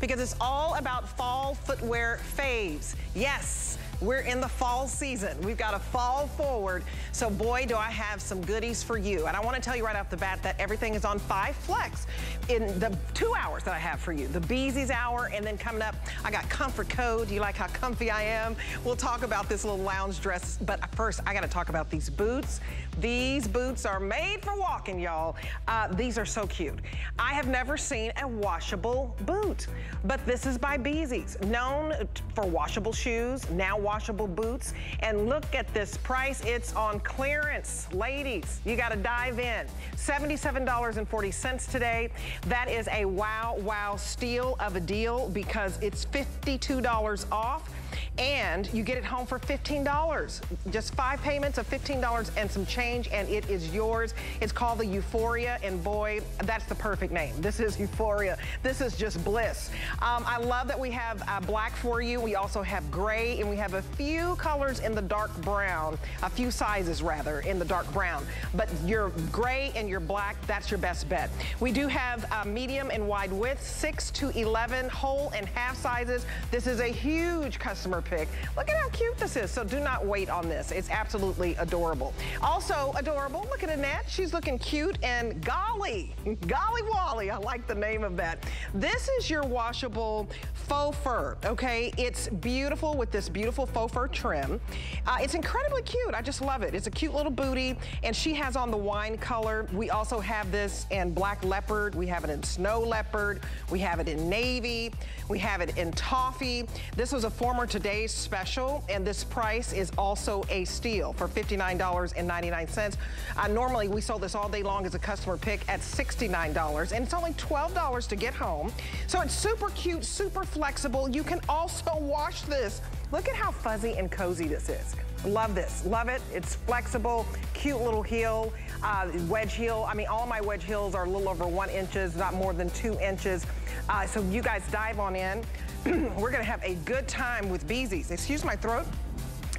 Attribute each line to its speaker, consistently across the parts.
Speaker 1: because it's all about fall footwear faves. Yes, we're in the fall season. We've got a fall forward. So boy, do I have some goodies for you. And I want to tell you right off the bat that everything is on 5 Flex in the two hours that I have for you. The Bzees hour and then coming up, I got comfort code. Do you like how comfy I am? We'll talk about this little lounge dress. But first, I got to talk about these boots. These boots are made for walking, y'all. Uh, these are so cute. I have never seen a washable boot, but this is by Bzees, known for washable shoes, now washable boots. And look at this price, it's on clearance. Ladies, you gotta dive in. $77.40 today. That is a wow, wow steal of a deal because it's $52 off and you get it home for $15. Just five payments of $15 and some change, and it is yours. It's called the Euphoria, and boy, that's the perfect name. This is Euphoria. This is just bliss. Um, I love that we have uh, black for you. We also have gray, and we have a few colors in the dark brown, a few sizes rather, in the dark brown. But your gray and your black, that's your best bet. We do have uh, medium and wide width, 6 to 11, whole and half sizes. This is a huge customer pick. Look at how cute this is. So do not wait on this. It's absolutely adorable. Also adorable, look at Annette. She's looking cute and golly, golly wally. I like the name of that. This is your washable faux fur, okay? It's beautiful with this beautiful faux fur trim. Uh, it's incredibly cute. I just love it. It's a cute little booty and she has on the wine color. We also have this in black leopard. We have it in snow leopard. We have it in navy. We have it in toffee. This was a former today's special, and this price is also a steal for $59.99. Uh, normally, we sold this all day long as a customer pick at $69, and it's only $12 to get home. So it's super cute, super flexible. You can also wash this. Look at how fuzzy and cozy this is. Love this, love it. It's flexible, cute little heel, uh, wedge heel. I mean, all my wedge heels are a little over one inches, not more than two inches. Uh, so you guys dive on in. We're gonna have a good time with Bzees. Excuse my throat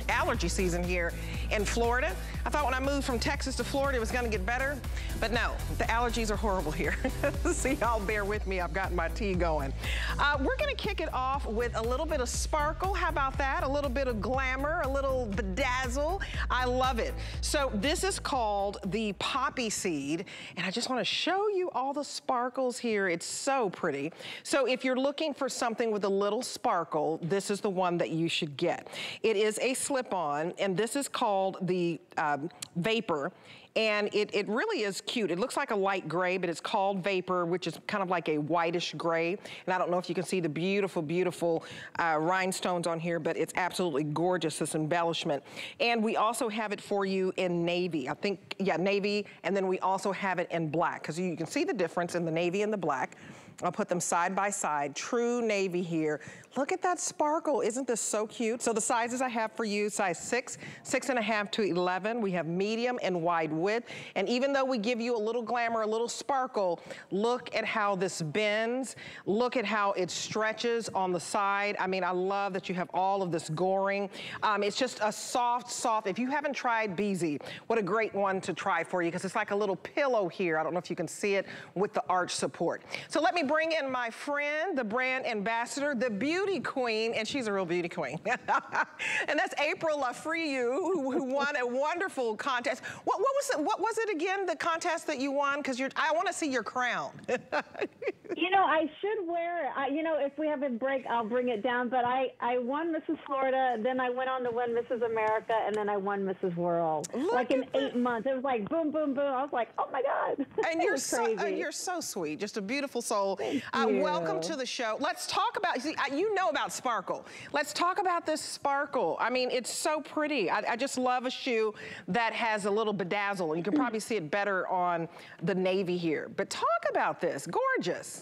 Speaker 1: allergy season here in Florida. I thought when I moved from Texas to Florida it was gonna get better, but no, the allergies are horrible here. so y'all bear with me, I've got my tea going. Uh, we're gonna kick it off with a little bit of sparkle, how about that? A little bit of glamour, a little bedazzle. I love it. So this is called the poppy seed, and I just wanna show you all the sparkles here. It's so pretty. So if you're looking for something with a little sparkle, this is the one that you should get. It is a slip-on, and this is called the um, Vapor and it, it really is cute. It looks like a light gray, but it's called Vapor, which is kind of like a whitish gray. And I don't know if you can see the beautiful, beautiful uh, rhinestones on here, but it's absolutely gorgeous, this embellishment. And we also have it for you in navy. I think, yeah, navy, and then we also have it in black, because you can see the difference in the navy and the black. I'll put them side by side, true navy here. Look at that sparkle, isn't this so cute? So the sizes I have for you, size six, six and a half to 11. We have medium and wide width. And even though we give you a little glamour, a little sparkle, look at how this bends. Look at how it stretches on the side. I mean, I love that you have all of this goring. Um, it's just a soft, soft, if you haven't tried Beezy, what a great one to try for you because it's like a little pillow here. I don't know if you can see it with the arch support. So let me bring in my friend, the brand ambassador, the beauty queen, and she's a real beauty queen. and that's April Lufriu, who, who won a wonderful contest. What, what, was it, what was it again, the contest that you won? Because I want to see your crown.
Speaker 2: you know, I should wear. I, you know, if we have a break, I'll bring it down. But I, I won Mrs. Florida, then I went on to win Mrs. America, and then I won Mrs. World. Look like in eight months. It was like boom, boom, boom. I was like, oh my God.
Speaker 1: And you're so, uh, you're so sweet. Just a beautiful soul. Uh, welcome to the show. Let's talk about, see, you know about Sparkle. Let's talk about this Sparkle. I mean, it's so pretty. I, I just love a shoe that has a little bedazzle. You can probably see it better on the navy here. But talk about this, gorgeous.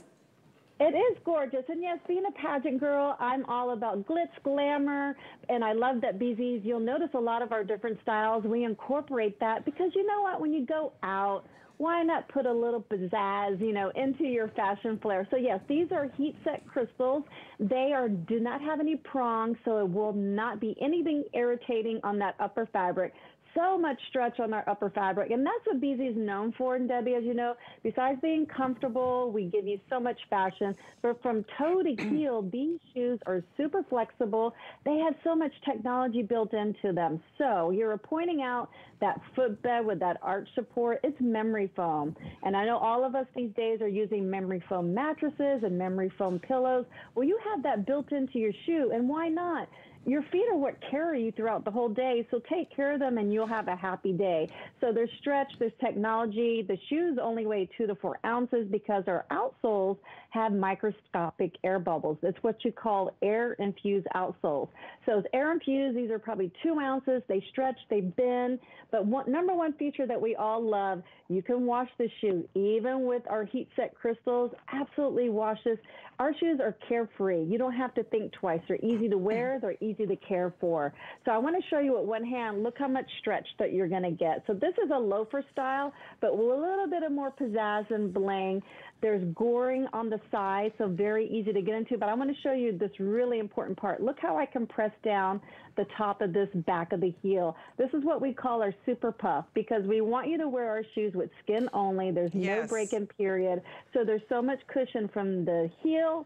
Speaker 2: It is gorgeous. And yes, being a pageant girl, I'm all about glitz, glamour, and I love that Bzees, you'll notice a lot of our different styles, we incorporate that because you know what, when you go out, why not put a little pizzazz, you know, into your fashion flair? So yes, these are heat set crystals. They are do not have any prongs, so it will not be anything irritating on that upper fabric. So much stretch on our upper fabric. And that's what BZ is known for. And Debbie, as you know, besides being comfortable, we give you so much fashion. But from toe to heel, these shoes are super flexible. They have so much technology built into them. So you're pointing out that footbed with that arch support, it's memory foam. And I know all of us these days are using memory foam mattresses and memory foam pillows. Well, you have that built into your shoe, and why not? Your feet are what carry you throughout the whole day. So take care of them and you'll have a happy day. So there's stretch, there's technology. The shoes only weigh two to four ounces because our outsoles have microscopic air bubbles. It's what you call air infused outsoles. So it's air infused. These are probably two ounces. They stretch, they bend. But one, number one feature that we all love, you can wash the shoe. Even with our heat set crystals, absolutely wash this. Our shoes are carefree. You don't have to think twice. They're easy to wear. They're easy to care for. So I want to show you with one hand, look how much stretch that you're going to get. So this is a loafer style, but with a little bit of more pizzazz and bling. There's goring on the side, so very easy to get into. But I want to show you this really important part. Look how I can press down the top of this back of the heel. This is what we call our super puff because we want you to wear our shoes with skin only. There's yes. no break in period. So there's so much cushion from the heel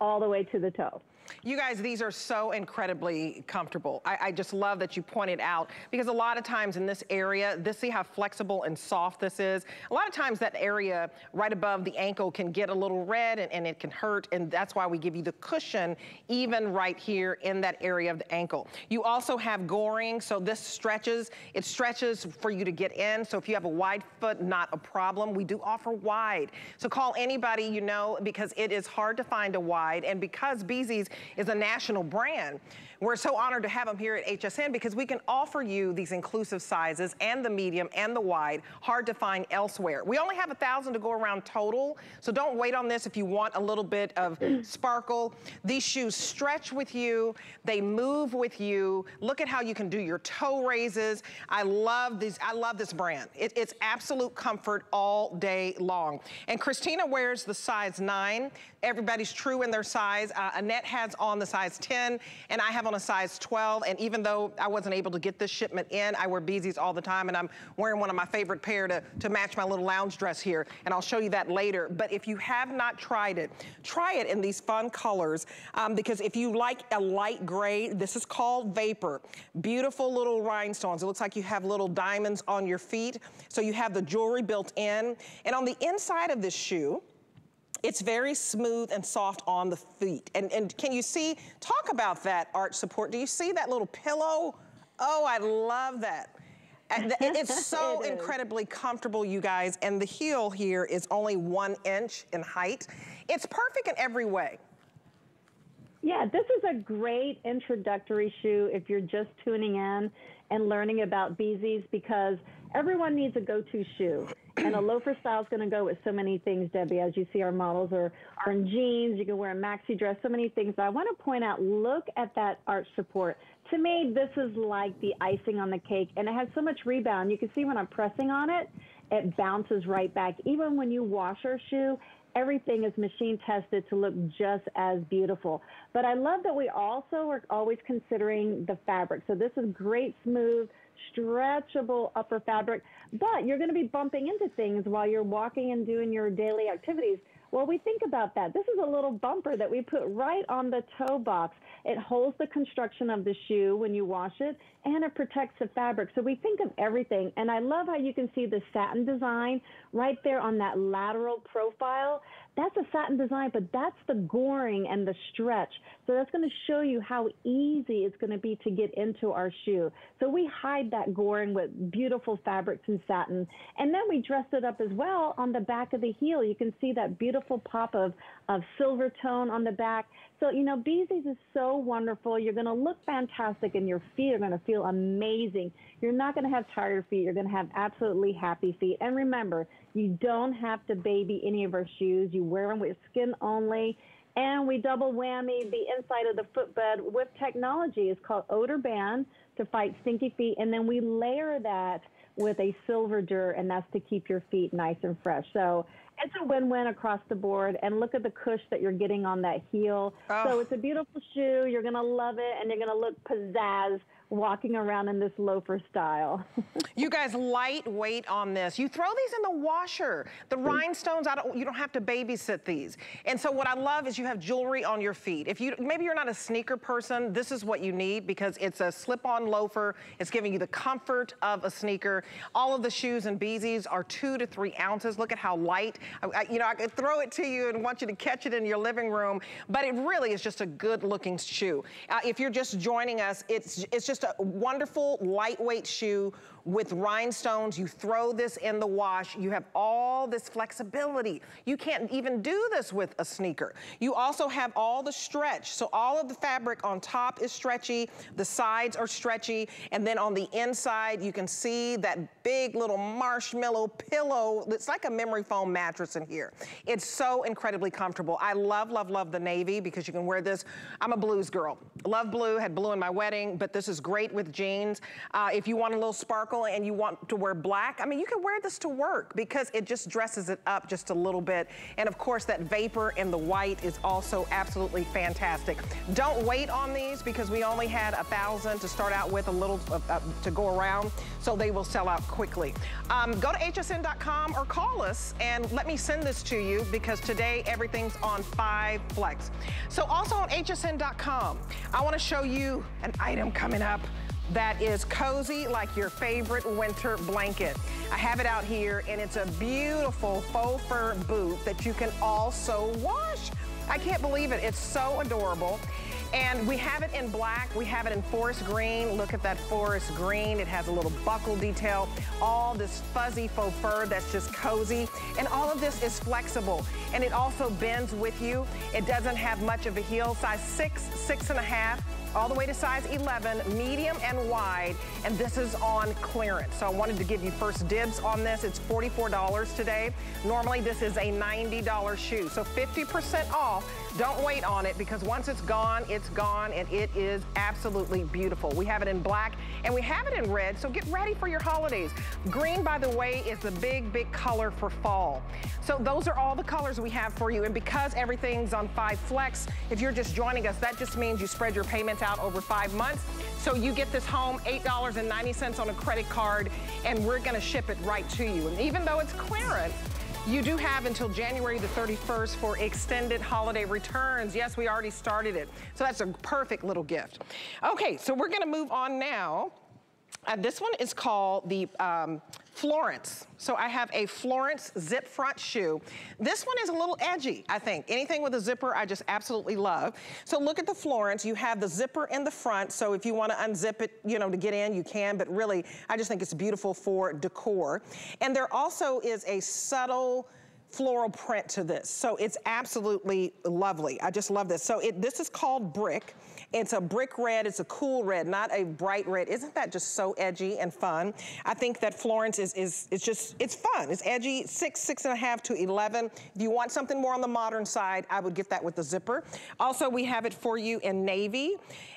Speaker 2: all the way to the toe.
Speaker 1: You guys, these are so incredibly comfortable. I, I, just love that you pointed out because a lot of times in this area, this see how flexible and soft this is. A lot of times that area right above the ankle can get a little red and, and it can hurt and that's why we give you the cushion even right here in that area of the ankle. You also have goring, so this stretches. It stretches for you to get in. So if you have a wide foot, not a problem. We do offer wide. So call anybody you know because it is hard to find a wide and because Bzees is a national brand. We're so honored to have them here at HSN because we can offer you these inclusive sizes and the medium and the wide, hard to find elsewhere. We only have a thousand to go around total, so don't wait on this if you want a little bit of sparkle. These shoes stretch with you, they move with you. Look at how you can do your toe raises. I love these, I love this brand. It, it's absolute comfort all day long. And Christina wears the size nine. Everybody's true in their size. Uh, Annette has on the size 10, and I have on a size 12. And even though I wasn't able to get this shipment in, I wear Bzees all the time, and I'm wearing one of my favorite pair to, to match my little lounge dress here. And I'll show you that later. But if you have not tried it, try it in these fun colors. Um, because if you like a light gray, this is called Vapor. Beautiful little rhinestones. It looks like you have little diamonds on your feet. So you have the jewelry built in. And on the inside of this shoe, it's very smooth and soft on the feet. And, and can you see, talk about that arch support. Do you see that little pillow? Oh, I love that. it's so it incredibly comfortable, you guys. And the heel here is only one inch in height. It's perfect in every way.
Speaker 2: Yeah, this is a great introductory shoe if you're just tuning in and learning about Bzees because everyone needs a go-to shoe. And a loafer style is going to go with so many things, Debbie. As you see, our models are, are in jeans. You can wear a maxi dress, so many things. But I want to point out, look at that arch support. To me, this is like the icing on the cake, and it has so much rebound. You can see when I'm pressing on it, it bounces right back. Even when you wash our shoe, everything is machine tested to look just as beautiful. But I love that we also are always considering the fabric. So this is great, smooth, stretchable upper fabric, but you're going to be bumping into things while you're walking and doing your daily activities. Well, we think about that. This is a little bumper that we put right on the toe box. It holds the construction of the shoe when you wash it, and it protects the fabric. So we think of everything. And I love how you can see the satin design right there on that lateral profile. That's a satin design, but that's the goring and the stretch. So that's going to show you how easy it's going to be to get into our shoe. So we hide that goring with beautiful fabrics and satin. And then we dress it up as well on the back of the heel. You can see that beautiful pop of, of silver tone on the back. So, you know, Bzees is so wonderful. You're going to look fantastic and your feet are going to feel amazing. You're not going to have tired feet. You're going to have absolutely happy feet. And remember, you don't have to baby any of our shoes. You wear them with skin only. And we double whammy the inside of the footbed with technology. It's called Odor Band to fight stinky feet. And then we layer that with a silver dur, and that's to keep your feet nice and fresh. So it's a win-win across the board. And look at the cush that you're getting on that heel. Oh. So it's a beautiful shoe. You're going to love it, and you're going to look pizzazz walking around in this loafer style.
Speaker 1: you guys, lightweight on this. You throw these in the washer. The rhinestones, I don't, you don't have to babysit these. And so what I love is you have jewelry on your feet. If you maybe you're not a sneaker person, this is what you need because it's a slip-on loafer. It's giving you the comfort of a sneaker. All of the shoes and Bzees are two to three ounces. Look at how light. I, I, you know, I could throw it to you and want you to catch it in your living room, but it really is just a good looking shoe. Uh, if you're just joining us, it's, it's just a wonderful lightweight shoe with rhinestones. You throw this in the wash. You have all this flexibility. You can't even do this with a sneaker. You also have all the stretch. So all of the fabric on top is stretchy. The sides are stretchy. And then on the inside, you can see that big little marshmallow pillow. It's like a memory foam mattress in here. It's so incredibly comfortable. I love, love, love the navy because you can wear this. I'm a blues girl. Love blue, had blue in my wedding, but this is great with jeans. Uh, if you want a little sparkle, and you want to wear black, I mean, you can wear this to work because it just dresses it up just a little bit. And of course, that vapor and the white is also absolutely fantastic. Don't wait on these because we only had a thousand to start out with, a little uh, uh, to go around, so they will sell out quickly. Um, go to hsn.com or call us and let me send this to you because today everything's on five flex. So also on hsn.com, I wanna show you an item coming up that is cozy like your favorite winter blanket. I have it out here and it's a beautiful faux fur boot that you can also wash. I can't believe it. It's so adorable. And we have it in black. We have it in forest green. Look at that forest green. It has a little buckle detail. All this fuzzy faux fur that's just cozy. And all of this is flexible. And it also bends with you. It doesn't have much of a heel. Size six, six and a half all the way to size 11, medium and wide, and this is on clearance. So I wanted to give you first dibs on this. It's $44 today. Normally this is a $90 shoe, so 50% off. Don't wait on it because once it's gone, it's gone, and it is absolutely beautiful. We have it in black and we have it in red, so get ready for your holidays. Green, by the way, is the big, big color for fall. So those are all the colors we have for you, and because everything's on 5 Flex, if you're just joining us, that just means you spread your payments out over five months. So you get this home $8.90 on a credit card, and we're gonna ship it right to you. And even though it's clearance, you do have until January the 31st for extended holiday returns. Yes, we already started it. So that's a perfect little gift. Okay, so we're gonna move on now. Uh, this one is called the um, Florence. So I have a Florence zip front shoe. This one is a little edgy, I think. Anything with a zipper, I just absolutely love. So look at the Florence. You have the zipper in the front. So if you want to unzip it, you know, to get in, you can. But really, I just think it's beautiful for decor. And there also is a subtle floral print to this. So it's absolutely lovely. I just love this. So it, this is called Brick. It's a brick red, it's a cool red, not a bright red. Isn't that just so edgy and fun? I think that Florence is, is it's just, it's fun. It's edgy, six, six and a half to 11. If you want something more on the modern side, I would get that with the zipper. Also, we have it for you in navy.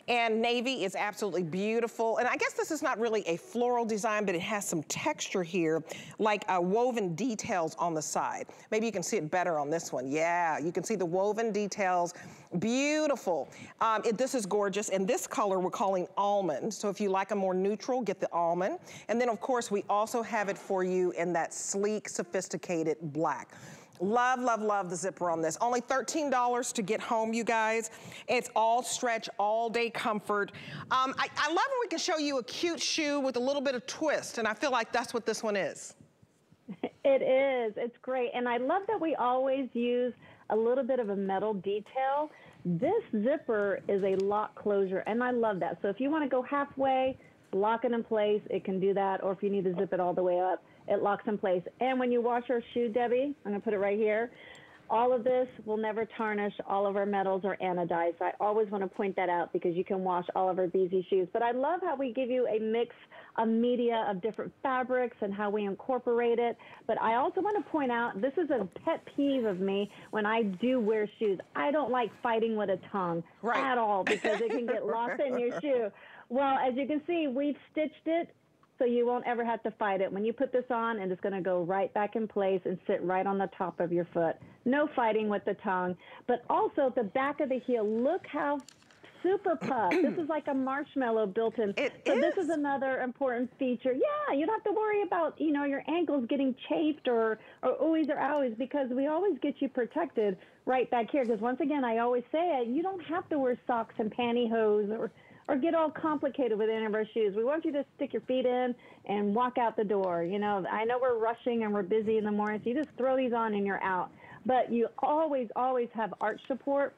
Speaker 1: And navy is absolutely beautiful. And I guess this is not really a floral design, but it has some texture here, like uh, woven details on the side. Maybe you can see it better on this one. Yeah, you can see the woven details. Beautiful. Um, it, this is gorgeous. And this color we're calling almond. So if you like a more neutral, get the almond. And then of course, we also have it for you in that sleek, sophisticated black. Love, love, love the zipper on this. Only $13 to get home, you guys. It's all stretch, all day comfort. Um, I, I love when we can show you a cute shoe with a little bit of twist, and I feel like that's what this one is.
Speaker 2: It is. It's great. And I love that we always use a little bit of a metal detail. This zipper is a lock closure, and I love that. So if you want to go halfway, lock it in place, it can do that. Or if you need to zip it all the way up, it locks in place. And when you wash our shoe, Debbie, I'm going to put it right here. All of this will never tarnish. All of our metals are anodized. I always want to point that out because you can wash all of our Beezy shoes. But I love how we give you a mix of media of different fabrics and how we incorporate it. But I also want to point out this is a pet peeve of me when I do wear shoes. I don't like fighting with a tongue right. at all because it can get lost in your shoe. Well, as you can see, we've stitched it so you won't ever have to fight it. When you put this on, and it's going to go right back in place and sit right on the top of your foot. No fighting with the tongue. But also the back of the heel, look how super puff. this is like a marshmallow built in.
Speaker 1: It
Speaker 2: so
Speaker 1: is.
Speaker 2: this is another important feature. Yeah, you don't have to worry about, you know, your ankles getting chafed or, or oohs or owies because we always get you protected right back here. Because once again, I always say it, you don't have to wear socks and pantyhose or, or get all complicated with any of our shoes. We want you to stick your feet in and walk out the door. You know, I know we're rushing and we're busy in the morning, so you just throw these on and you're out. But you always, always have arch support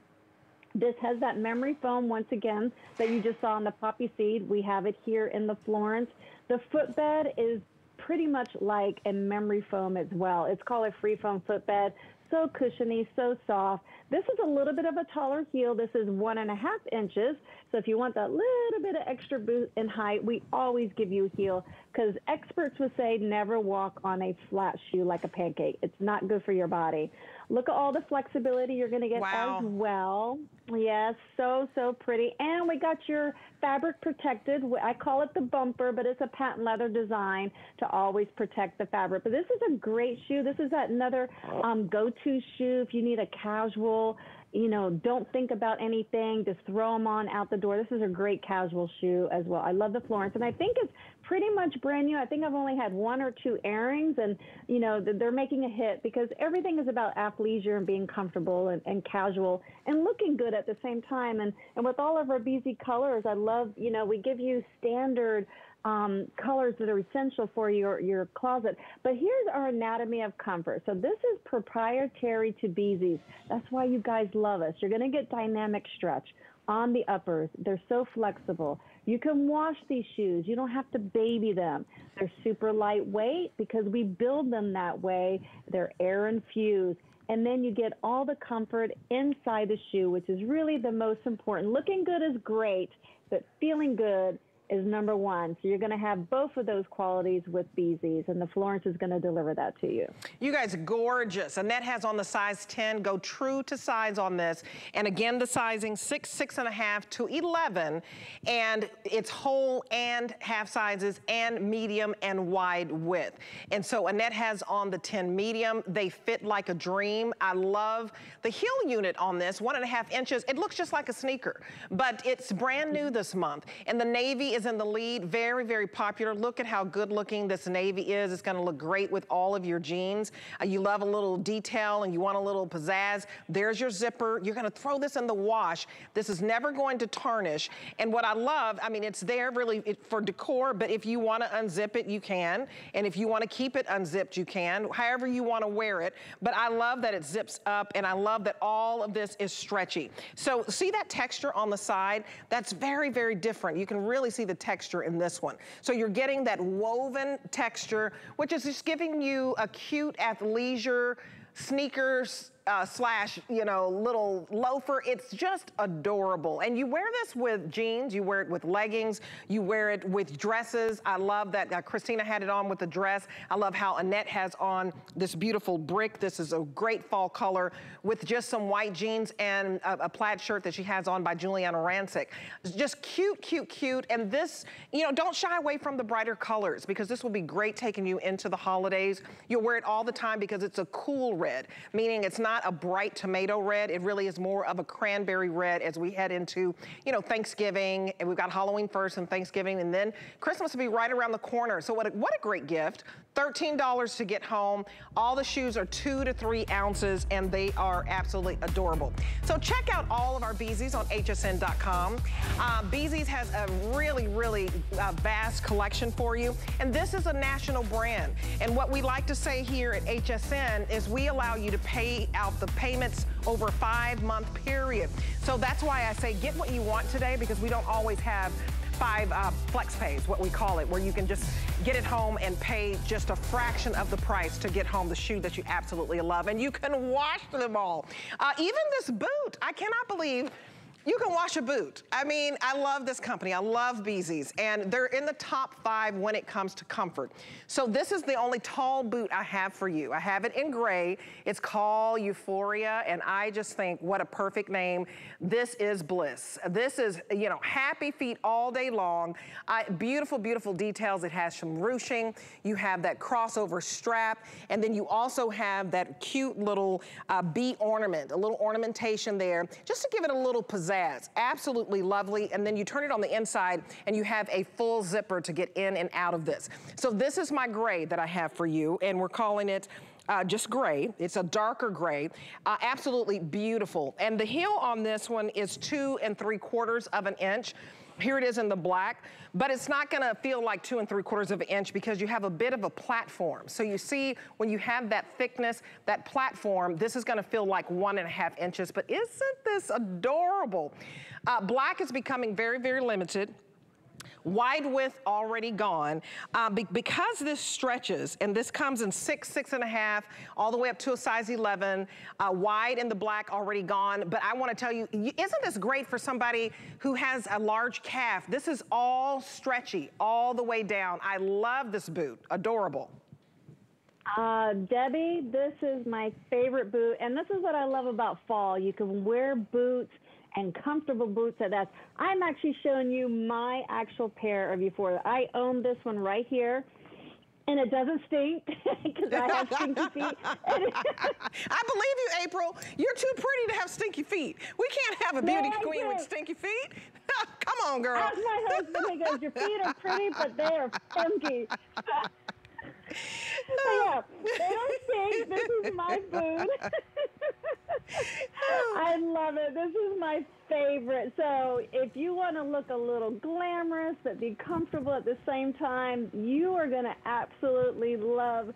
Speaker 2: this has that memory foam once again that you just saw in the poppy seed. We have it here in the Florence. The footbed is pretty much like a memory foam as well. It's called a free foam footbed. So cushiony, so soft. This is a little bit of a taller heel. This is one and a half inches. So if you want that little bit of extra boost in height, we always give you a heel because experts would say never walk on a flat shoe like a pancake. It's not good for your body. Look at all the flexibility you're going to get
Speaker 1: wow.
Speaker 2: as well. Yes, so, so pretty. And we got your fabric protected. I call it the bumper, but it's a patent leather design to always protect the fabric. But this is a great shoe. This is another um, go-to shoe if you need a casual you know, don't think about anything. Just throw them on out the door. This is a great casual shoe as well. I love the Florence, and I think it's pretty much brand new. I think I've only had one or two airings, and you know, they're making a hit because everything is about athleisure and being comfortable and, and casual and looking good at the same time. And and with all of our busy colors, I love. You know, we give you standard um, colors that are essential for your, your closet. But here's our anatomy of comfort. So this is proprietary to Bzees. That's why you guys love us. You're going to get dynamic stretch on the uppers. They're so flexible. You can wash these shoes. You don't have to baby them. They're super lightweight because we build them that way. They're air infused. And then you get all the comfort inside the shoe, which is really the most important. Looking good is great, but feeling good is number one. So you're going to have both of those qualities with Bzees, and the Florence is going to deliver that to you.
Speaker 1: You guys gorgeous. Annette has on the size 10. Go true to size on this. And again, the sizing 6, 6 and a half to 11. And it's whole and half sizes and medium and wide width. And so Annette has on the 10 medium. They fit like a dream. I love the heel unit on this, one and a half inches. It looks just like a sneaker, but it's brand new this month. And the navy is in the lead, very, very popular. Look at how good looking this navy is. It's gonna look great with all of your jeans. Uh, you love a little detail and you want a little pizzazz. There's your zipper. You're gonna throw this in the wash. This is never going to tarnish. And what I love, I mean, it's there really for decor, but if you wanna unzip it, you can. And if you wanna keep it unzipped, you can. However you wanna wear it. But I love that it zips up and I love that all of this is stretchy. So see that texture on the side? That's very, very different. You can really see see the texture in this one. So you're getting that woven texture, which is just giving you a cute athleisure sneakers uh, slash, you know, little loafer. It's just adorable. And you wear this with jeans, you wear it with leggings, you wear it with dresses. I love that uh, Christina had it on with the dress. I love how Annette has on this beautiful brick. This is a great fall color with just some white jeans and a, a plaid shirt that she has on by Giuliana Rancic. It's just cute, cute, cute. And this, you know, don't shy away from the brighter colors because this will be great taking you into the holidays. You'll wear it all the time because it's a cool red, meaning it's not not a bright tomato red. It really is more of a cranberry red as we head into, you know, Thanksgiving. And we've got Halloween first and Thanksgiving. And then Christmas will be right around the corner. So what a, what a great gift. $13 to get home. All the shoes are two to three ounces and they are absolutely adorable. So check out all of our Bzees on hsn.com. Uh, Bzees has a really, really uh, vast collection for you. And this is a national brand. And what we like to say here at HSN is we allow you to pay out the payments over a five month period. So that's why I say get what you want today because we don't always have five uh, flex pays, what we call it, where you can just get it home and pay just a fraction of the price to get home the shoe that you absolutely love. And you can wash them all. Uh, even this boot, I cannot believe you can wash a boot. I mean, I love this company. I love Bzees. And they're in the top five when it comes to comfort. So this is the only tall boot I have for you. I have it in gray. It's called Euphoria. And I just think, what a perfect name. This is bliss. This is, you know, happy feet all day long. I, beautiful, beautiful details. It has some ruching. You have that crossover strap. And then you also have that cute little uh, bee ornament, a little ornamentation there, just to give it a little pizzazz pizzazz. Absolutely lovely. And then you turn it on the inside and you have a full zipper to get in and out of this. So this is my gray that I have for you and we're calling it uh, just gray. It's a darker gray. Uh, absolutely beautiful. And the heel on this one is two and three quarters of an inch. Here it is in the black, but it's not gonna feel like two and three quarters of an inch because you have a bit of a platform. So you see when you have that thickness, that platform, this is gonna feel like one and a half inches, but isn't this adorable? Uh, black is becoming very, very limited wide width already gone. Uh, be because this stretches, and this comes in six, six and a half, all the way up to a size 11, uh, wide in the black already gone. But I wanna tell you, isn't this great for somebody who has a large calf? This is all stretchy, all the way down. I love this boot, adorable.
Speaker 2: Uh, Debbie, this is my favorite boot, and this is what I love about fall. You can wear boots and comfortable boots at that. I'm actually showing you my actual pair of Euphoria. I own this one right here. And it doesn't stink because I have stinky feet. I
Speaker 1: believe you, April. You're too pretty to have stinky feet. We can't have a beauty
Speaker 2: no,
Speaker 1: queen with stinky feet. Come on, girl.
Speaker 2: Ask my husband. He goes, your feet are pretty, but they are funky. yeah, they don't stink. This is my food. I love it. This is my favorite. So if you want to look a little glamorous but be comfortable at the same time, you are going to absolutely love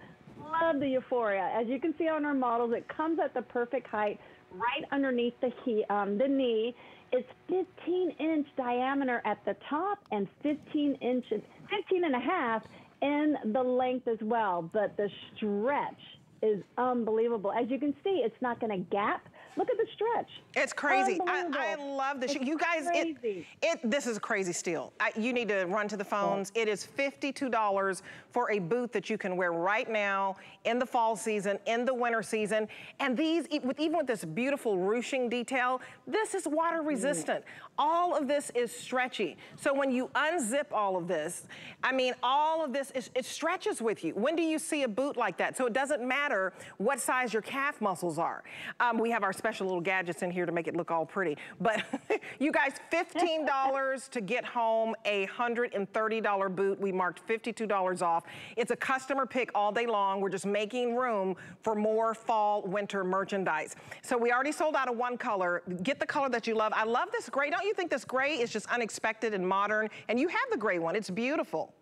Speaker 2: love the Euphoria. As you can see on our models, it comes at the perfect height right underneath the, he, um, the knee. It's 15 inch diameter at the top and 15 inches, 15 and a half in the length as well, but the stretch is unbelievable. As you can see, it's not going to gap. Look at the stretch.
Speaker 1: It's crazy. I, I, love this. It's you guys, it, it, this is a crazy steal. I, you need to run to the phones. It is $52 for a boot that you can wear right now in the fall season, in the winter season. And these, with, even with this beautiful ruching detail, this is water resistant. Mm. All of this is stretchy. So when you unzip all of this, I mean, all of this, is, it stretches with you. When do you see a boot like that? So it doesn't matter what size your calf muscles are. Um, we have our special little gadgets in here to make it look all pretty. But you guys, $15 to get home a $130 boot. We marked $52 off. It's a customer pick all day long. We're just making room for more fall, winter merchandise. So we already sold out of one color. Get the color that you love. I love this gray. Don't you think this gray is just unexpected and modern? And you have the gray one. It's beautiful.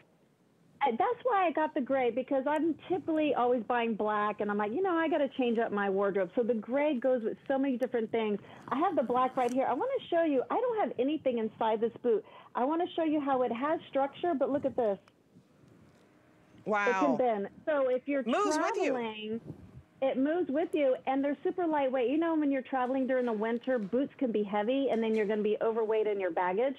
Speaker 2: That's why I got the gray because I'm typically always buying black, and I'm like, you know, I got to change up my wardrobe. So the gray goes with so many different things. I have the black right here. I want to show you. I don't have anything inside this boot. I want to show you how it has structure, but look at this.
Speaker 1: Wow.
Speaker 2: It can bend. So if you're
Speaker 1: Moves
Speaker 2: traveling, it moves with you, and they're super lightweight. You know, when you're traveling during the winter, boots can be heavy, and then you're going to be overweight in your baggage.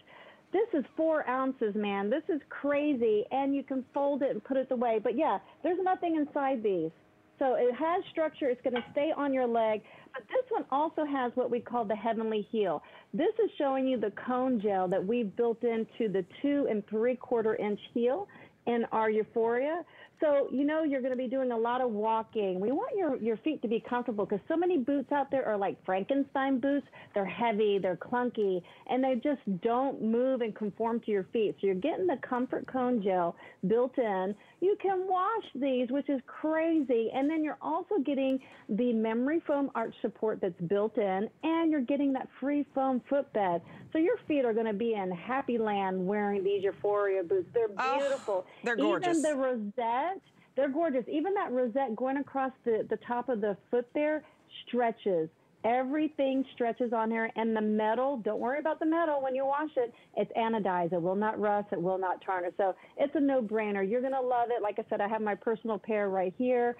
Speaker 2: This is four ounces, man. This is crazy, and you can fold it and put it away. But yeah, there's nothing inside these. So it has structure. It's going to stay on your leg. But this one also has what we call the heavenly heel. This is showing you the cone gel that we've built into the two and three quarter inch heel in our Euphoria. So, you know, you're going to be doing a lot of walking. We want your, your feet to be comfortable because so many boots out there are like Frankenstein boots. They're heavy, they're clunky, and they just don't move and conform to your feet. So you're getting the comfort cone gel built in. You can wash these, which is crazy. And then you're also getting the memory foam arch support that's built in, and you're getting that free foam footbed. So your feet are going to be in happy land wearing these Euphoria boots. They're oh, beautiful.
Speaker 1: Oh, they're gorgeous.
Speaker 2: Even the rosette, they're gorgeous. Even that rosette going across the, the top of the foot there stretches. Everything stretches on here, and the metal, don't worry about the metal when you wash it. It's anodized. It will not rust. It will not tarnish. So it's a no brainer. You're going to love it. Like I said, I have my personal pair right here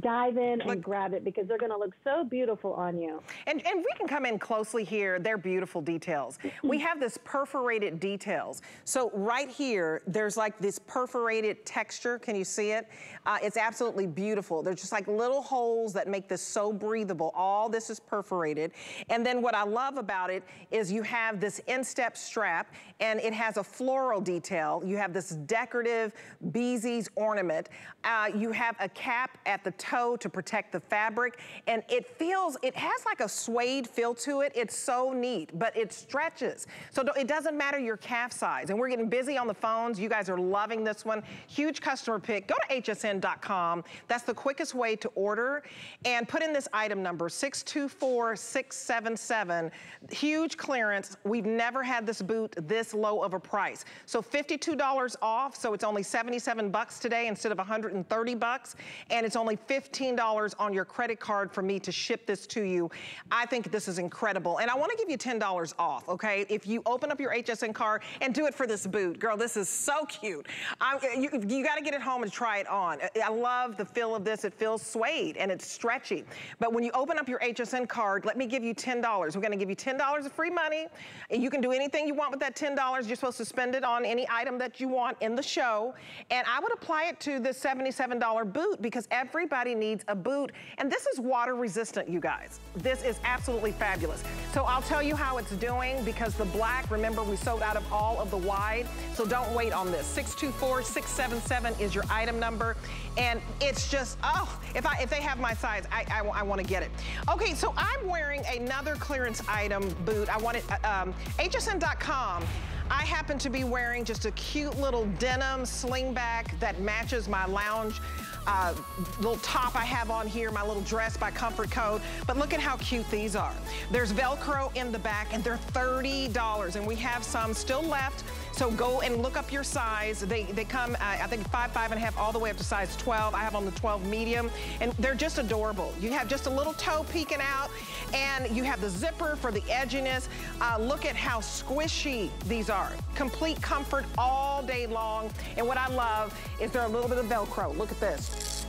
Speaker 2: dive in and grab it because they're gonna look so beautiful on you.
Speaker 1: And, and we can come in closely here. They're beautiful details. we have this perforated details. So right here, there's like this perforated texture. Can you see it? Uh, it's absolutely beautiful. There's just like little holes that make this so breathable. All this is perforated. And then what I love about it is you have this instep strap and it has a floral detail. You have this decorative Bzees ornament. Uh, you have a cap at the toe to protect the fabric. And it feels, it has like a suede feel to it. It's so neat, but it stretches. So it doesn't matter your calf size. And we're getting busy on the phones. You guys are loving this one. Huge customer pick. Go to hsn.com. That's the quickest way to order. And put in this item number, 624677. Huge clearance. We've never had this boot this low of a price. So $52 off, so it's only 77 bucks today instead of 130 bucks. And it's only $15 on your credit card for me to ship this to you. I think this is incredible. And I wanna give you $10 off, okay? If you open up your HSN card and do it for this boot. Girl, this is so cute. I'm, you, you gotta get it home and try it on. I love the feel of this. It feels suede and it's stretchy. But when you open up your HSN card, let me give you $10. We're gonna give you $10 of free money. You can do anything you want with that $10. You're supposed to spend it on any item that you want in the show. And I would apply it to the $77 boot because everybody needs a boot. And this is water resistant, you guys. This is absolutely fabulous. So I'll tell you how it's doing because the black, remember we sold out of all of the wide. So don't wait on this. 624677 is your item number. And it's just, oh, if I if they have my size, I, I, I want to get it. Okay, so I'm wearing another clearance item boot. I want it, uh, um, hsn.com. I happen to be wearing just a cute little denim slingback that matches my lounge uh, little top I have on here, my little dress by Comfort Code. But look at how cute these are. There's Velcro in the back and they're $30 and we have some still left. So go and look up your size. They, they come, uh, I think five, five and a half, all the way up to size 12. I have on the 12 medium and they're just adorable. You have just a little toe peeking out and you have the zipper for the edginess. Uh, look at how squishy these are. Complete comfort all day long. And what I love is they're a little bit of Velcro. Look at this.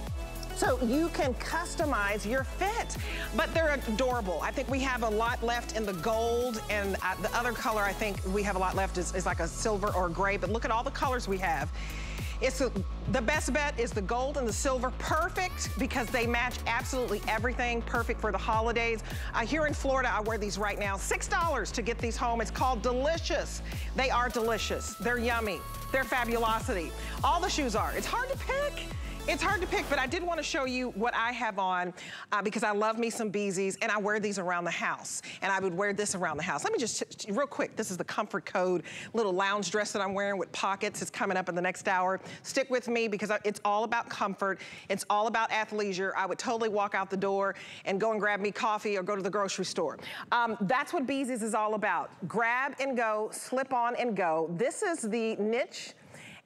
Speaker 1: So you can customize your fit, but they're adorable. I think we have a lot left in the gold and uh, the other color I think we have a lot left is, is like a silver or gray, but look at all the colors we have. It's a, the best bet is the gold and the silver. Perfect because they match absolutely everything. Perfect for the holidays. Uh, here in Florida, I wear these right now. $6 to get these home. It's called Delicious. They are delicious. They're yummy. They're fabulosity. All the shoes are. It's hard to pick. It's hard to pick, but I did want to show you what I have on uh, because I love me some Bzees and I wear these around the house. And I would wear this around the house. Let me just, real quick, this is the Comfort Code little lounge dress that I'm wearing with pockets. It's coming up in the next hour. Stick with me because it's all about comfort. It's all about athleisure. I would totally walk out the door and go and grab me coffee or go to the grocery store. Um, that's what Bzees is all about. Grab and go, slip on and go. This is the niche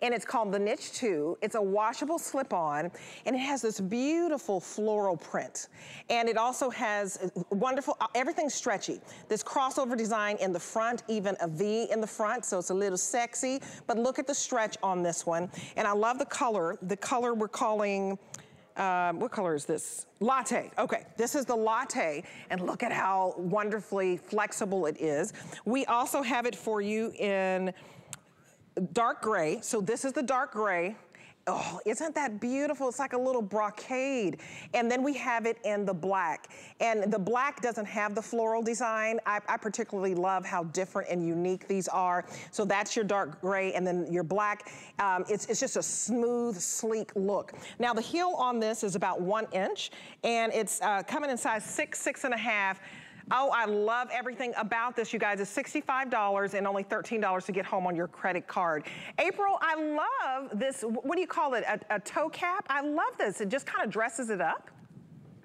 Speaker 1: and it's called the Niche 2. It's a washable slip-on, and it has this beautiful floral print. And it also has wonderful, uh, everything's stretchy. This crossover design in the front, even a V in the front, so it's a little sexy, but look at the stretch on this one. And I love the color. The color we're calling, um, what color is this? Latte, okay, this is the latte, and look at how wonderfully flexible it is. We also have it for you in dark gray. So this is the dark gray. Oh, isn't that beautiful? It's like a little brocade. And then we have it in the black. And the black doesn't have the floral design. I, I, particularly love how different and unique these are. So that's your dark gray and then your black. Um, it's, it's just a smooth, sleek look. Now the heel on this is about one inch and it's uh, coming in size six, six and a half. Oh, I love everything about this, you guys. It's $65 and only $13 to get home on your credit card. April, I love this, what do you call it, a, a toe cap? I love this. It just kind of dresses it up.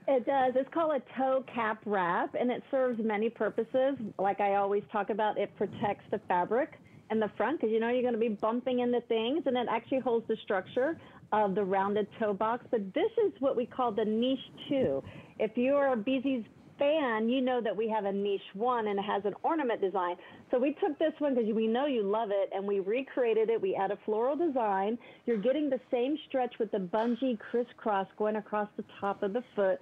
Speaker 2: It does. It's called a toe cap wrap, and it serves many purposes. Like I always talk about, it protects the fabric in the front because you know you're going to be bumping into things, and it actually holds the structure of the rounded toe box. But this is what we call the niche two. If you are a Bzees fan, you know that we have a niche one and it has an ornament design. So we took this one because we know you love it and we recreated it. We add a floral design. You're getting the same stretch with the bungee crisscross going across the top of the foot.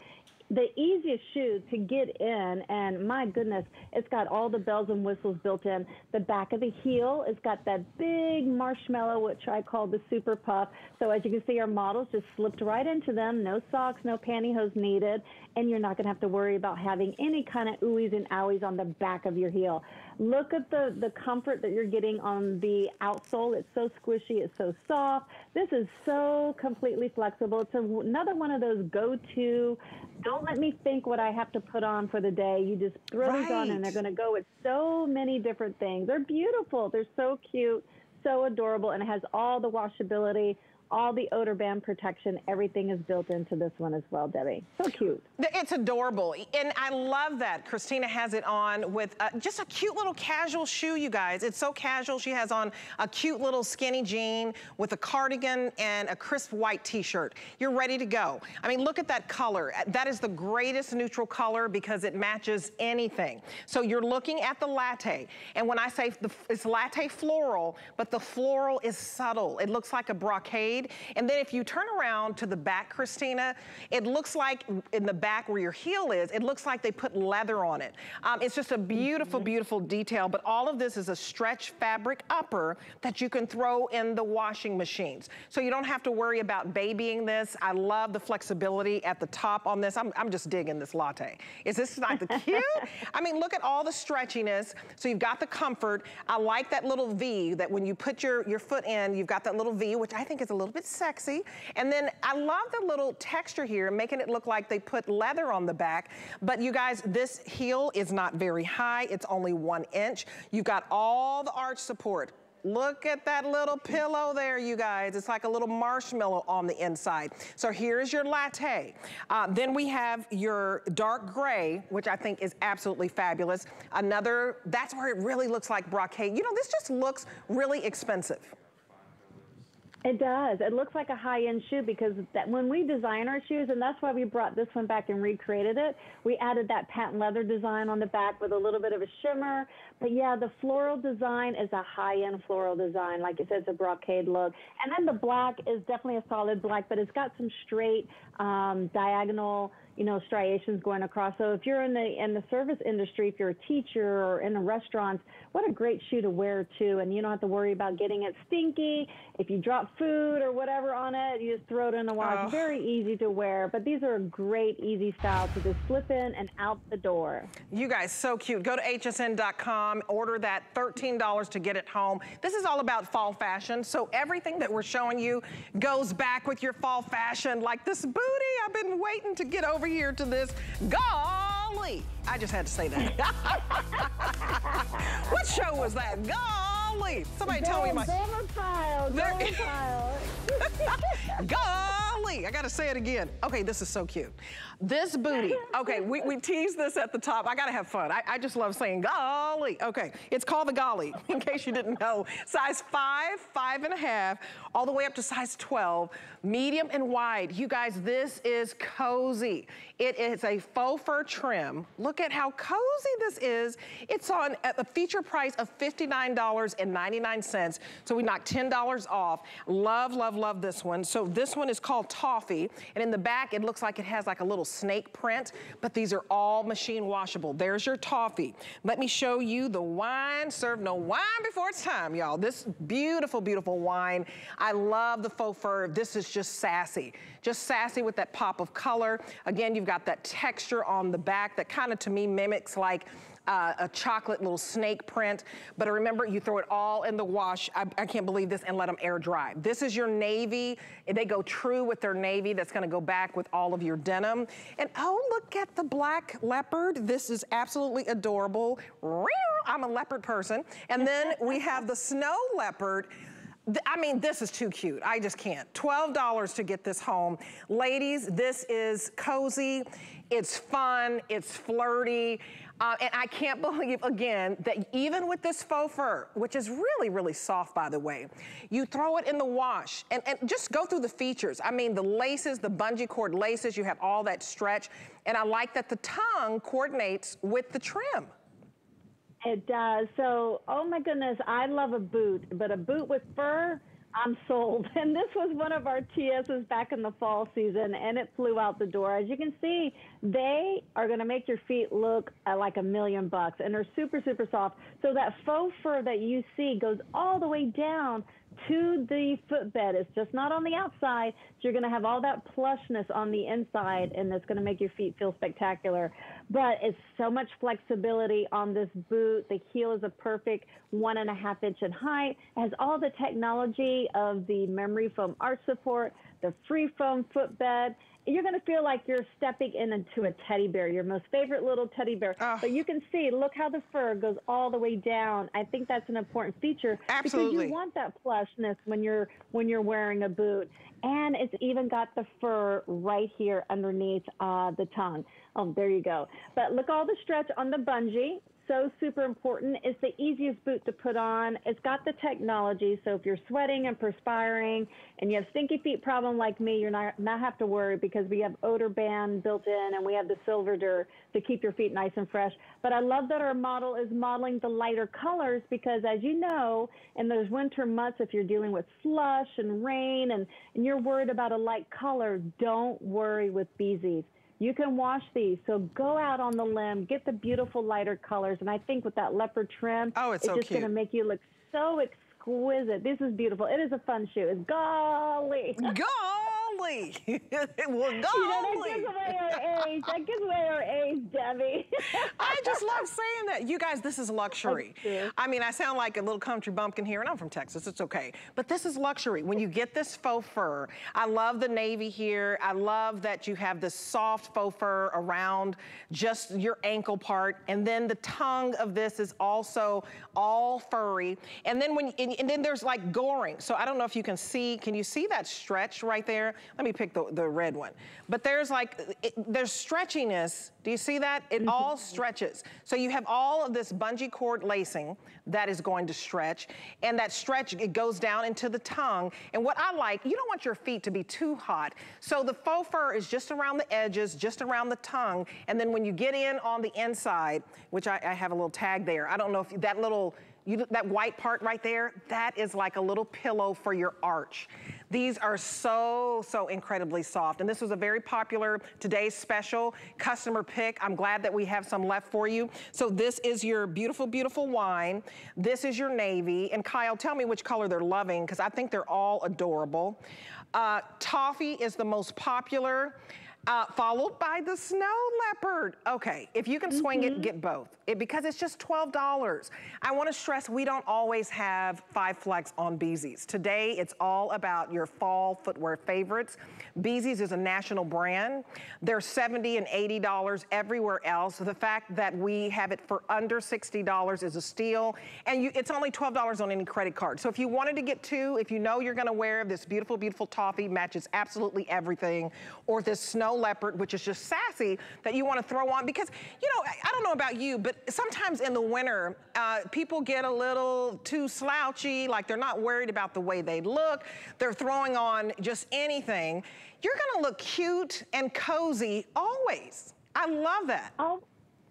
Speaker 2: The easiest shoe to get in, and my goodness, it's got all the bells and whistles built in. The back of the heel, it's got that big marshmallow, which I call the super puff. So as you can see, our models just slipped right into them. No socks, no pantyhose needed, and you're not going to have to worry about having any kind of oohies and owies on the back of your heel. Look at the, the comfort that you're getting on the outsole. It's so squishy. It's so soft. This is so completely flexible. It's another one of those go-to, don't let me think what I have to put on for the day. You just throw right. these on and they're going to go with so many different things. They're beautiful. They're so cute, so adorable, and it has all the washability, all the odor band protection, everything is built into this one as well, Debbie. So cute.
Speaker 1: It's adorable. And I love that Christina has it on with uh, just a cute little casual shoe, you guys. It's so casual. She has on a cute little skinny jean with a cardigan and a crisp white t-shirt. You're ready to go. I mean, look at that color. That is the greatest neutral color because it matches anything. So you're looking at the latte. And when I say the, it's latte floral, but the floral is subtle. It looks like a brocade and then if you turn around to the back, Christina, it looks like in the back where your heel is, it looks like they put leather on it. Um, it's just a beautiful, mm-hmm. beautiful detail, but all of this is a stretch fabric upper that you can throw in the washing machines. So you don't have to worry about babying this. I love the flexibility at the top on this. I'm, I'm just digging this latte. Is this not the cute? I mean, look at all the stretchiness. So you've got the comfort. I like that little V that when you put your, your foot in, you've got that little V, which I think is a little little bit sexy. And then I love the little texture here, making it look like they put leather on the back. But you guys, this heel is not very high. It's only one inch. You've got all the arch support. Look at that little pillow there, you guys. It's like a little marshmallow on the inside. So here's your latte. Uh, then we have your dark gray, which I think is absolutely fabulous. Another, that's where it really looks like brocade. You know, this just looks really expensive.
Speaker 2: It does. It looks like a high-end shoe because that when we design our shoes, and that's why we brought this one back and recreated it. We added that patent leather design on the back with a little bit of a shimmer. But yeah, the floral design is a high-end floral design, like it says, a brocade look. And then the black is definitely a solid black, but it's got some straight um, diagonal you know, striations going across. So if you're in the in the service industry, if you're a teacher or in the restaurants, what a great shoe to wear too. And you don't have to worry about getting it stinky. If you drop food or whatever on it, you just throw it in the wash. Oh. Very easy to wear. But these are a great, easy style to just slip in and out the door.
Speaker 1: You guys, so cute. Go to hsn.com, order that $13 to get it home. This is all about fall fashion. So everything that we're showing you goes back with your fall fashion, like this booty I've been waiting to get over over here to this. Golly! I just had to say that. what show was that? Golly! Somebody
Speaker 2: tell
Speaker 1: me my... Golly! I gotta say it again. Okay, this is so cute. This booty, okay, we, we teased this at the top. I gotta have fun. I, I just love saying golly. Okay, it's called the golly, in case you didn't know. Size five, five and a half, all the way up to size 12, medium and wide. You guys, this is cozy. It is a faux fur trim. Look at how cozy this is. It's on at the feature price of $59.99. So we knocked $10 off. Love, love, love this one. So this one is called Toffee. And in the back, it looks like it has like a little snake print, but these are all machine washable. There's your Toffee. Let me show you the wine. Serve no wine before it's time, y'all. This beautiful, beautiful wine. I love the faux fur. This is just sassy. Just sassy with that pop of color. Again, you've got that texture on the back that kind of to me mimics like uh, a chocolate little snake print. But remember, you throw it all in the wash. I, I, can't believe this and let them air dry. This is your navy. They go true with their navy. That's gonna go back with all of your denim. And oh, look at the black leopard. This is absolutely adorable. I'm a leopard person. And then we have the snow leopard. I mean, this is too cute. I just can't. $12 to get this home. Ladies, this is cozy. It's fun. It's flirty. Uh, and I can't believe, again, that even with this faux fur, which is really, really soft, by the way, you throw it in the wash and, and just go through the features. I mean, the laces, the bungee cord laces, you have all that stretch. And I like that the tongue coordinates with the trim.
Speaker 2: It does. So, oh my goodness, I love a boot, but a boot with fur, I'm sold. And this was one of our TSs back in the fall season, and it flew out the door. As you can see, they are going to make your feet look uh, like a million bucks, and they're super, super soft. So that faux fur that you see goes all the way down to the footbed. It's just not on the outside. So you're going to have all that plushness on the inside, and it's going to make your feet feel spectacular. But it's so much flexibility on this boot. The heel is a perfect one and a half inch in height. It has all the technology of the memory foam arch support, the free foam footbed you're going to feel like you're stepping in into a teddy bear, your most favorite little teddy bear. Oh. But you can see, look how the fur goes all the way down. I think that's an important feature
Speaker 1: Absolutely.
Speaker 2: because you want that plushness when you're when you're wearing a boot. And it's even got the fur right here underneath uh, the tongue. Oh, there you go. But look all the stretch on the bungee so super important. It's the easiest boot to put on. It's got the technology, so if you're sweating and perspiring and you have stinky feet problem like me, you're not not have to worry because we have odor ban built in and we have the Silvadur to keep your feet nice and fresh. But I love that our model is modeling the lighter colors because as you know, in those winter months, if you're dealing with slush and rain and, and you're worried about a light color, don't worry with Bzees you can wash these. So go out on the limb, get the beautiful lighter colors. And I think with that leopard trim,
Speaker 1: oh, it's,
Speaker 2: it's
Speaker 1: so
Speaker 2: just going to make you look so exquisite. This is beautiful. It is a fun shoe. It's golly.
Speaker 1: golly. well, golly.
Speaker 2: You know, that gives away our age. That gives away our age, Debbie.
Speaker 1: I just love saying that. You guys, this is luxury. I mean, I sound like a little country bumpkin here, and I'm from Texas. It's okay. But this is luxury. When you get this faux fur, I love the navy here. I love that you have this soft faux fur around just your ankle part. And then the tongue of this is also all furry. And then when and, and then there's like goring. So I don't know if you can see, can you see that stretch right there? Let me pick the, the red one. But there's like, it, there's stretchiness. Do you see that? It mm-hmm. all stretches. So you have all of this bungee cord lacing that is going to stretch. And that stretch, it goes down into the tongue. And what I like, you don't want your feet to be too hot. So the faux fur is just around the edges, just around the tongue. And then when you get in on the inside, which I, I have a little tag there, I don't know if that little you, that white part right there, that is like a little pillow for your arch. These are so, so incredibly soft. And this was a very popular today's special customer pick. I'm glad that we have some left for you. So this is your beautiful, beautiful wine. This is your navy. And Kyle, tell me which color they're loving because I think they're all adorable. Uh, toffee is the most popular. Uh, followed by the snow leopard. Okay, if you can swing mm -hmm. it, mm-hmm. get both. It, because it's just $12. I wanna stress we don't always have five flex on Bzees. Today, it's all about your fall footwear favorites. Bzees is a national brand. They're 70 and $80 everywhere else. The fact that we have it for under $60 is a steal. And you, it's only $12 on any credit card. So if you wanted to get two, if you know you're gonna wear this beautiful, beautiful toffee, matches absolutely everything, or this snow leopard, which is just sassy, that you wanna throw on. Because, you know, I don't know about you, but sometimes in the winter, uh, people get a little too slouchy, like they're not worried about the way they look. They're throwing on just anything. You're gonna look cute and cozy always. I love that.
Speaker 2: Oh,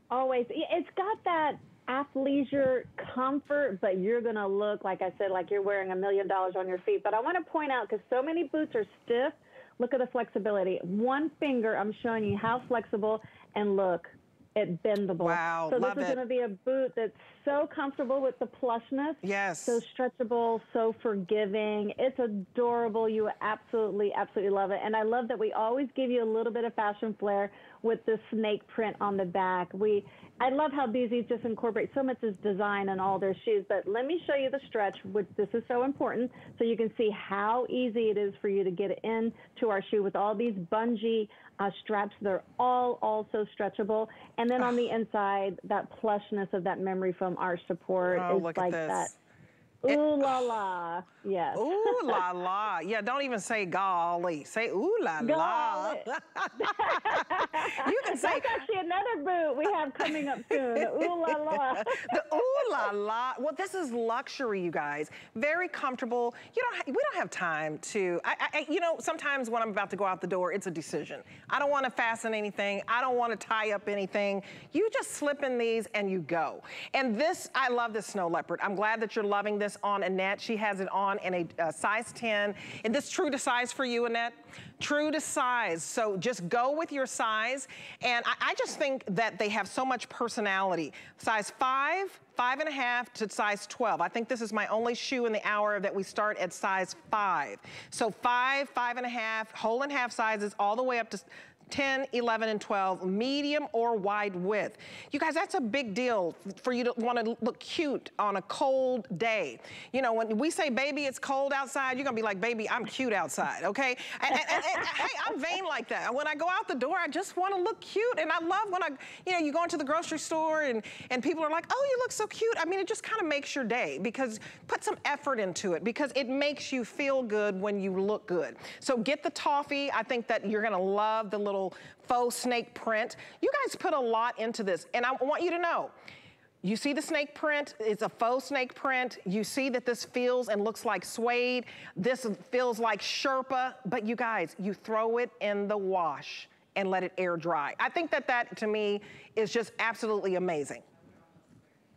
Speaker 2: always. It's got that athleisure comfort, but you're going to look, like I said, like you're wearing a million dollars on your feet. But I want to point out, because so many boots are stiff, look at the flexibility. One finger, I'm showing you how flexible, and look, it bendable.
Speaker 1: Wow,
Speaker 2: so
Speaker 1: love
Speaker 2: this is going to be a boot that's so comfortable with the plushness.
Speaker 1: Yes.
Speaker 2: So stretchable, so forgiving. It's adorable. You absolutely, absolutely love it. And I love that we always give you a little bit of fashion flair with the snake print on the back. We I love how Bzees just incorporate so much as design in all their shoes. But let me show you the stretch, which this is so important, so you can see how easy it is for you to get into our shoe with all these bungee uh, straps. They're all also stretchable. And then on the inside, that plushness of that memory foam arch support
Speaker 1: oh,
Speaker 2: is like that Ooh la la, yes.
Speaker 1: Ooh la la. Yeah, don't even say golly. Say ooh la la. you can say.
Speaker 2: That's actually another boot we have coming up soon. The ooh la la.
Speaker 1: the ooh la la. Well, this is luxury, you guys. Very comfortable. You don't. we don't have time to. I, I, you know, sometimes when I'm about to go out the door, it's a decision. I don't want to fasten anything. I don't want to tie up anything. You just slip in these and you go. And this, I love this snow leopard. I'm glad that you're loving this on Annette. She has it on in a, a size 10. And this true to size for you, Annette? True to size. So just go with your size. And I, I just think that they have so much personality. Size five, five and a half to size 12. I think this is my only shoe in the hour that we start at size five. So five, five and a half, whole and half sizes all the way up to 10, 11, and 12, medium or wide width. You guys, that's a big deal for you to want to look cute on a cold day. You know, when we say, baby, it's cold outside, you're going to be like, baby, I'm cute outside, okay? And, and, and, hey, I'm vain like that. When I go out the door, I just want to look cute. And I love when I, you know, you go into the grocery store and, and people are like, oh, you look so cute. I mean, it just kind of makes your day because put some effort into it because it makes you feel good when you look good. So get the toffee. I think that you're going to love the little faux snake print. You guys put a lot into this, and I want you to know, you see the snake print, it's a faux snake print. You see that this feels and looks like suede. This feels like Sherpa, but you guys, you throw it in the wash and let it air dry. I think that that, to me, is just absolutely amazing.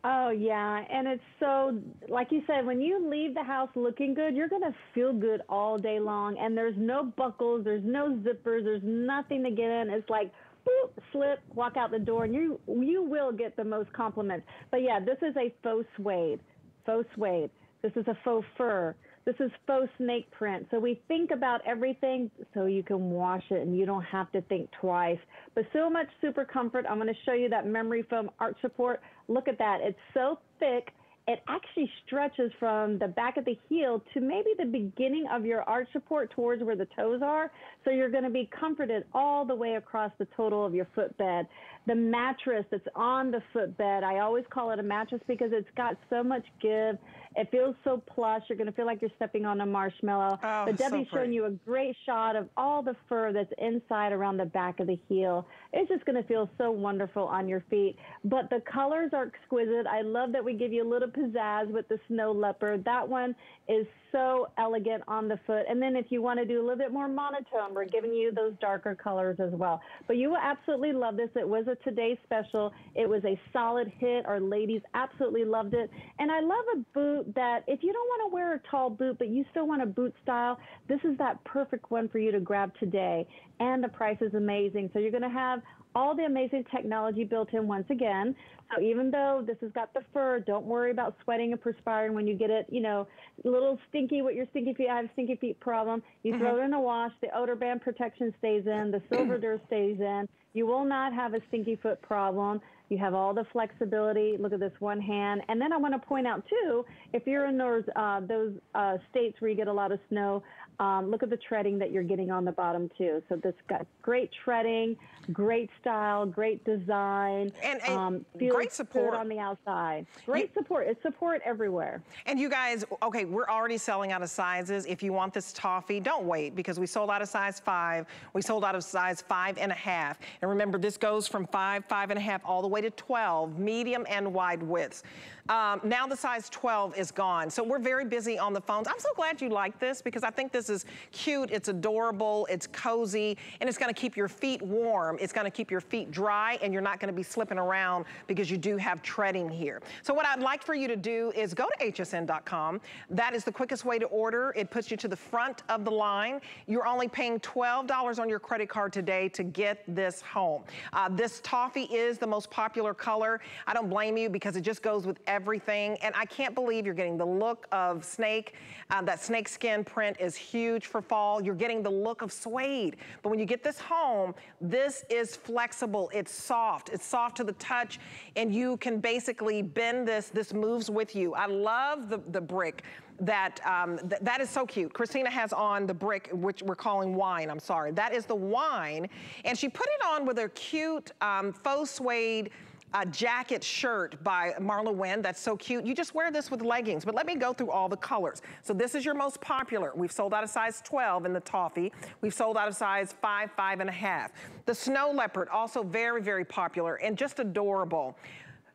Speaker 2: Oh yeah, and it's so like you said, when you leave the house looking good, you're gonna feel good all day long. And there's no buckles, there's no zippers, there's nothing to get in. It's like boop, slip, walk out the door, and you you will get the most compliments. But yeah, this is a faux suede, faux suede. This is a faux fur. This is faux snake print. So we think about everything so you can wash it and you don't have to think twice. But so much super comfort. I'm going to show you that memory foam arch support. Look at that. It's so thick it actually stretches from the back of the heel to maybe the beginning of your arch support towards where the toes are. So you're going to be comforted all the way across the total of your footbed. The mattress that's on the footbed, I always call it a mattress because it's got so much give. It feels so plush. You're going to feel like you're stepping on a marshmallow.
Speaker 1: Oh,
Speaker 2: but Debbie's
Speaker 1: so
Speaker 2: showing you a great shot of all the fur that's inside around the back of the heel. It's just going to feel so wonderful on your feet. But the colors are exquisite. I love that we give you a little pizzazz with the snow leopard. That one is so elegant on the foot. And then if you want to do a little bit more monotone, we're giving you those darker colors as well. But you will absolutely love this. It was a today special. It was a solid hit. Our ladies absolutely loved it. And I love a boot that if you don't want to wear a tall boot, but you still want a boot style, this is that perfect one for you to grab today. And the price is amazing. So you're going to have all the amazing technology built in once again. So even though this has got the fur, don't worry about sweating and perspiring when you get it, you know, a little stinky with your stinky feet. I have a stinky feet problem. You mm-hmm. throw it in the wash, the odor ban protection stays in, the Silvadur stays in. You will not have a stinky foot problem. You have all the flexibility. Look at this one hand. And then I want to point out too, if you're in those uh, those uh, states where you get a lot of snow, um, look at the treading that you're getting on the bottom too. So this got great treading, great style, great design,
Speaker 1: and, and um, great support
Speaker 2: on the outside. Great you, support. It's support everywhere.
Speaker 1: And you guys, okay, we're already selling out of sizes. If you want this toffee, don't wait because we sold out of size five. We sold out of size five and a half. And remember, this goes from five, five and a half, all the way to 12, medium and wide widths. Um, now the size 12 is gone. So we're very busy on the phones. I'm so glad you like this because I think this is cute, it's adorable, it's cozy, and it's gonna keep your feet warm. It's gonna keep your feet dry and you're not gonna be slipping around because you do have treading here. So what I'd like for you to do is go to hsn.com. That is the quickest way to order. It puts you to the front of the line. You're only paying $12 on your credit card today to get this home. Uh, this toffee is the most popular color. I don't blame you because it just goes with everything everything. And I can't believe you're getting the look of snake. Uh, that snake skin print is huge for fall. You're getting the look of suede. But when you get this home, this is flexible. It's soft. It's soft to the touch. And you can basically bend this. This moves with you. I love the, the brick that um, th that is so cute. Christina has on the brick, which we're calling wine, I'm sorry. That is the wine. And she put it on with her cute um, faux suede a jacket shirt by Marla Wynne. That's so cute. You just wear this with leggings, but let me go through all the colors. So this is your most popular. We've sold out of size 12 in the toffee. We've sold out of size five, five and a half. The snow leopard, also very, very popular and just adorable.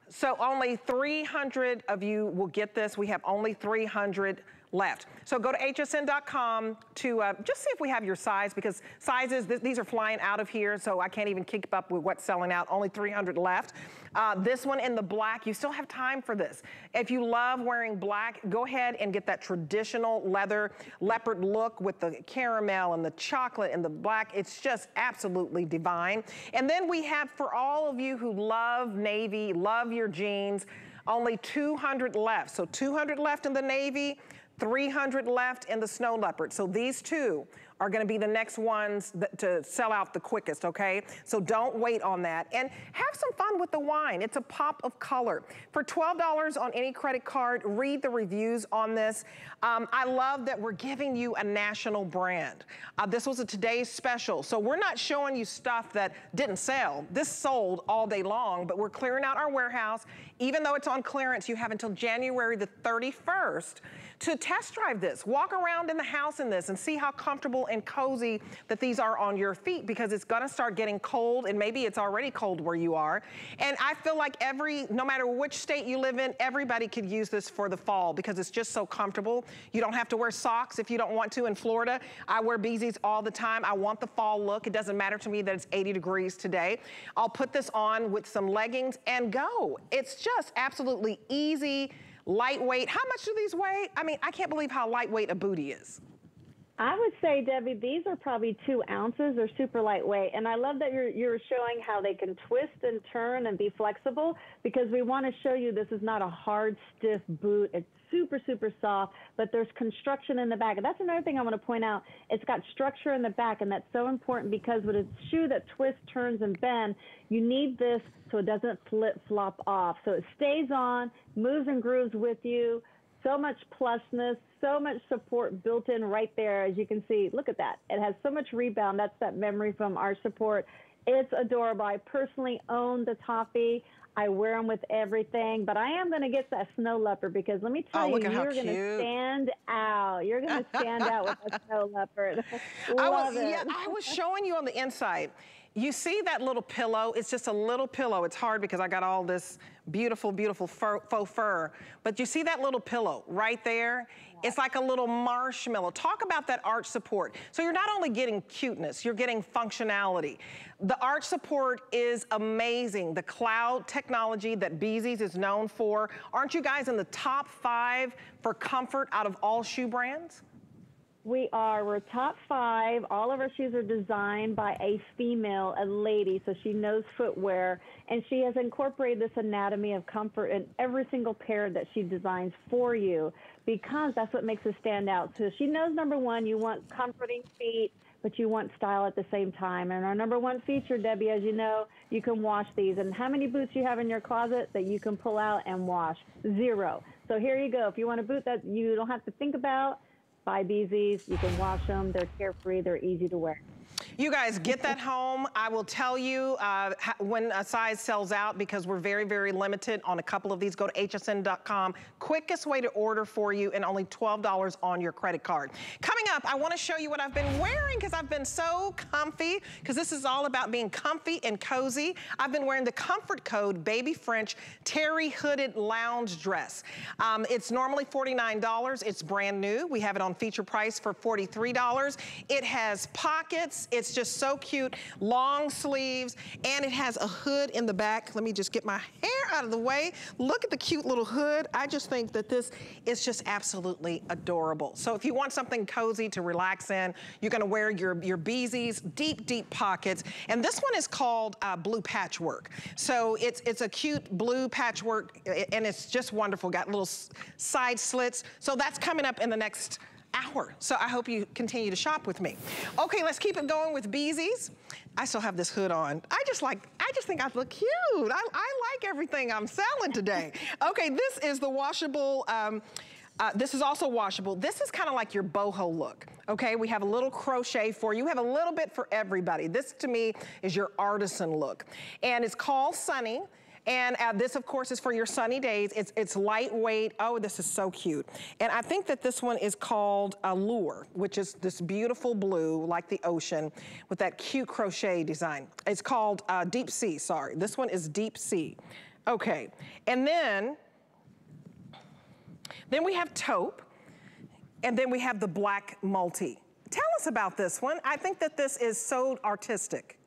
Speaker 1: So only 300 of you will get this. We have only 300 left. So go to hsn.com to uh, just see if we have your size because sizes, th these are flying out of here, so I can't even keep up with what's selling out. Only 300 left. Uh, this one in the black, you still have time for this. If you love wearing black, go ahead and get that traditional leather leopard look with the caramel and the chocolate and the black. It's just absolutely divine. And then we have for all of you who love navy, love your jeans, only 200 left. So 200 left in the navy, 300 left in the snow leopard. So these two are gonna be the next ones to sell out the quickest, okay? So don't wait on that. And have some fun with the wine. It's a pop of color. For $12 on any credit card, read the reviews on this. Um, I love that we're giving you a national brand. Uh, this was a today's special. So we're not showing you stuff that didn't sell. This sold all day long, but we're clearing out our warehouse. Even though it's on clearance, you have until January the 31st to test drive this. Walk around in the house in this and see how comfortable and cozy that these are on your feet because it's gonna start getting cold and maybe it's already cold where you are. And I feel like every, no matter which state you live in, everybody could use this for the fall because it's just so comfortable. You don't have to wear socks if you don't want to in Florida. I wear Bzees all the time. I want the fall look. It doesn't matter to me that it's 80 degrees today. I'll put this on with some leggings and go. It's just absolutely easy, lightweight. How much do these weigh? I mean, I can't believe how lightweight a booty is.
Speaker 2: I would say, Debbie, these are probably two ounces. They're super lightweight. And I love that you're, you're showing how they can twist and turn and be flexible because we want to show you this is not a hard, stiff boot. It's super, super soft, but there's construction in the back. And that's another thing I want to point out. It's got structure in the back, and that's so important because with a shoe that twists, turns, and bends, you need this so it doesn't flip flop off. So it stays on, moves and grooves with you. So much plusness, so much support built in right there. As you can see, look at that. It has so much rebound. That's that memory foam arch support. It's adorable. I personally own the toffee. I wear them with everything, but I am going to get that snow leopard because let me oh, tell
Speaker 1: oh,
Speaker 2: you, you're going to stand out. You're going to stand out with that snow leopard.
Speaker 1: I was,
Speaker 2: it.
Speaker 1: Yeah, I was showing you on the inside. You see that little pillow? It's just a little pillow. It's hard because I got all this beautiful, beautiful fur, faux fur. But you see that little pillow right there? It's like a little marshmallow. Talk about that arch support. So you're not only getting cuteness, you're getting functionality. The arch support is amazing. The cloud technology that Bzees is known for. Aren't you guys in the top five for comfort out of all shoe brands?
Speaker 2: We are. We're top five. All of our shoes are designed by a female, a lady, so she knows footwear, and she has incorporated this anatomy of comfort in every single pair that she designs for you because that's what makes us stand out. So she knows number one, you want comforting feet, but you want style at the same time. And our number one feature, Debbie, as you know, you can wash these. And how many boots you have in your closet that you can pull out and wash? Zero. So here you go. If you want a boot that you don't have to think about, buy Bzees. You can wash them. They're carefree. They're easy to wear.
Speaker 1: You guys get that home. I will tell you uh, when a size sells out because we're very, very limited on a couple of these. Go to hsn.com. Quickest way to order for you and only $12 on your credit card. Coming up, I want to show you what I've been wearing because I've been so comfy because this is all about being comfy and cozy. I've been wearing the Comfort Code Baby French Terry Hooded Lounge Dress. Um, it's normally $49. It's brand new. We have it on feature price for $43. It has pockets. It's just so cute. Long sleeves, and it has a hood in the back. Let me just get my hair out of the way. Look at the cute little hood. I just think that this is just absolutely adorable. So if you want something cozy to relax in, you're gonna wear your, your Bzees deep, deep pockets. And this one is called uh, Blue Patchwork. So it's, it's a cute blue patchwork, and it's just wonderful. Got little side slits. So that's coming up in the next hour. So I hope you continue to shop with me. Okay, let's keep it going with Bzees. I still have this hood on. I just like, I just think I look cute. I, I like everything I'm selling today. okay, this is the washable, um, uh, this is also washable. This is kind of like your boho look, okay? We have a little crochet for you. We have a little bit for everybody. This, to me, is your artisan look. And it's called Sunny. And uh, this, of course, is for your sunny days. It's, it's lightweight. Oh, this is so cute. And I think that this one is called Allure, which is this beautiful blue, like the ocean, with that cute crochet design. It's called uh, Deep Sea, sorry. This one is Deep Sea. Okay, and then, then we have taupe. And then we have the black multi. Tell us about this one. I think that this is so artistic.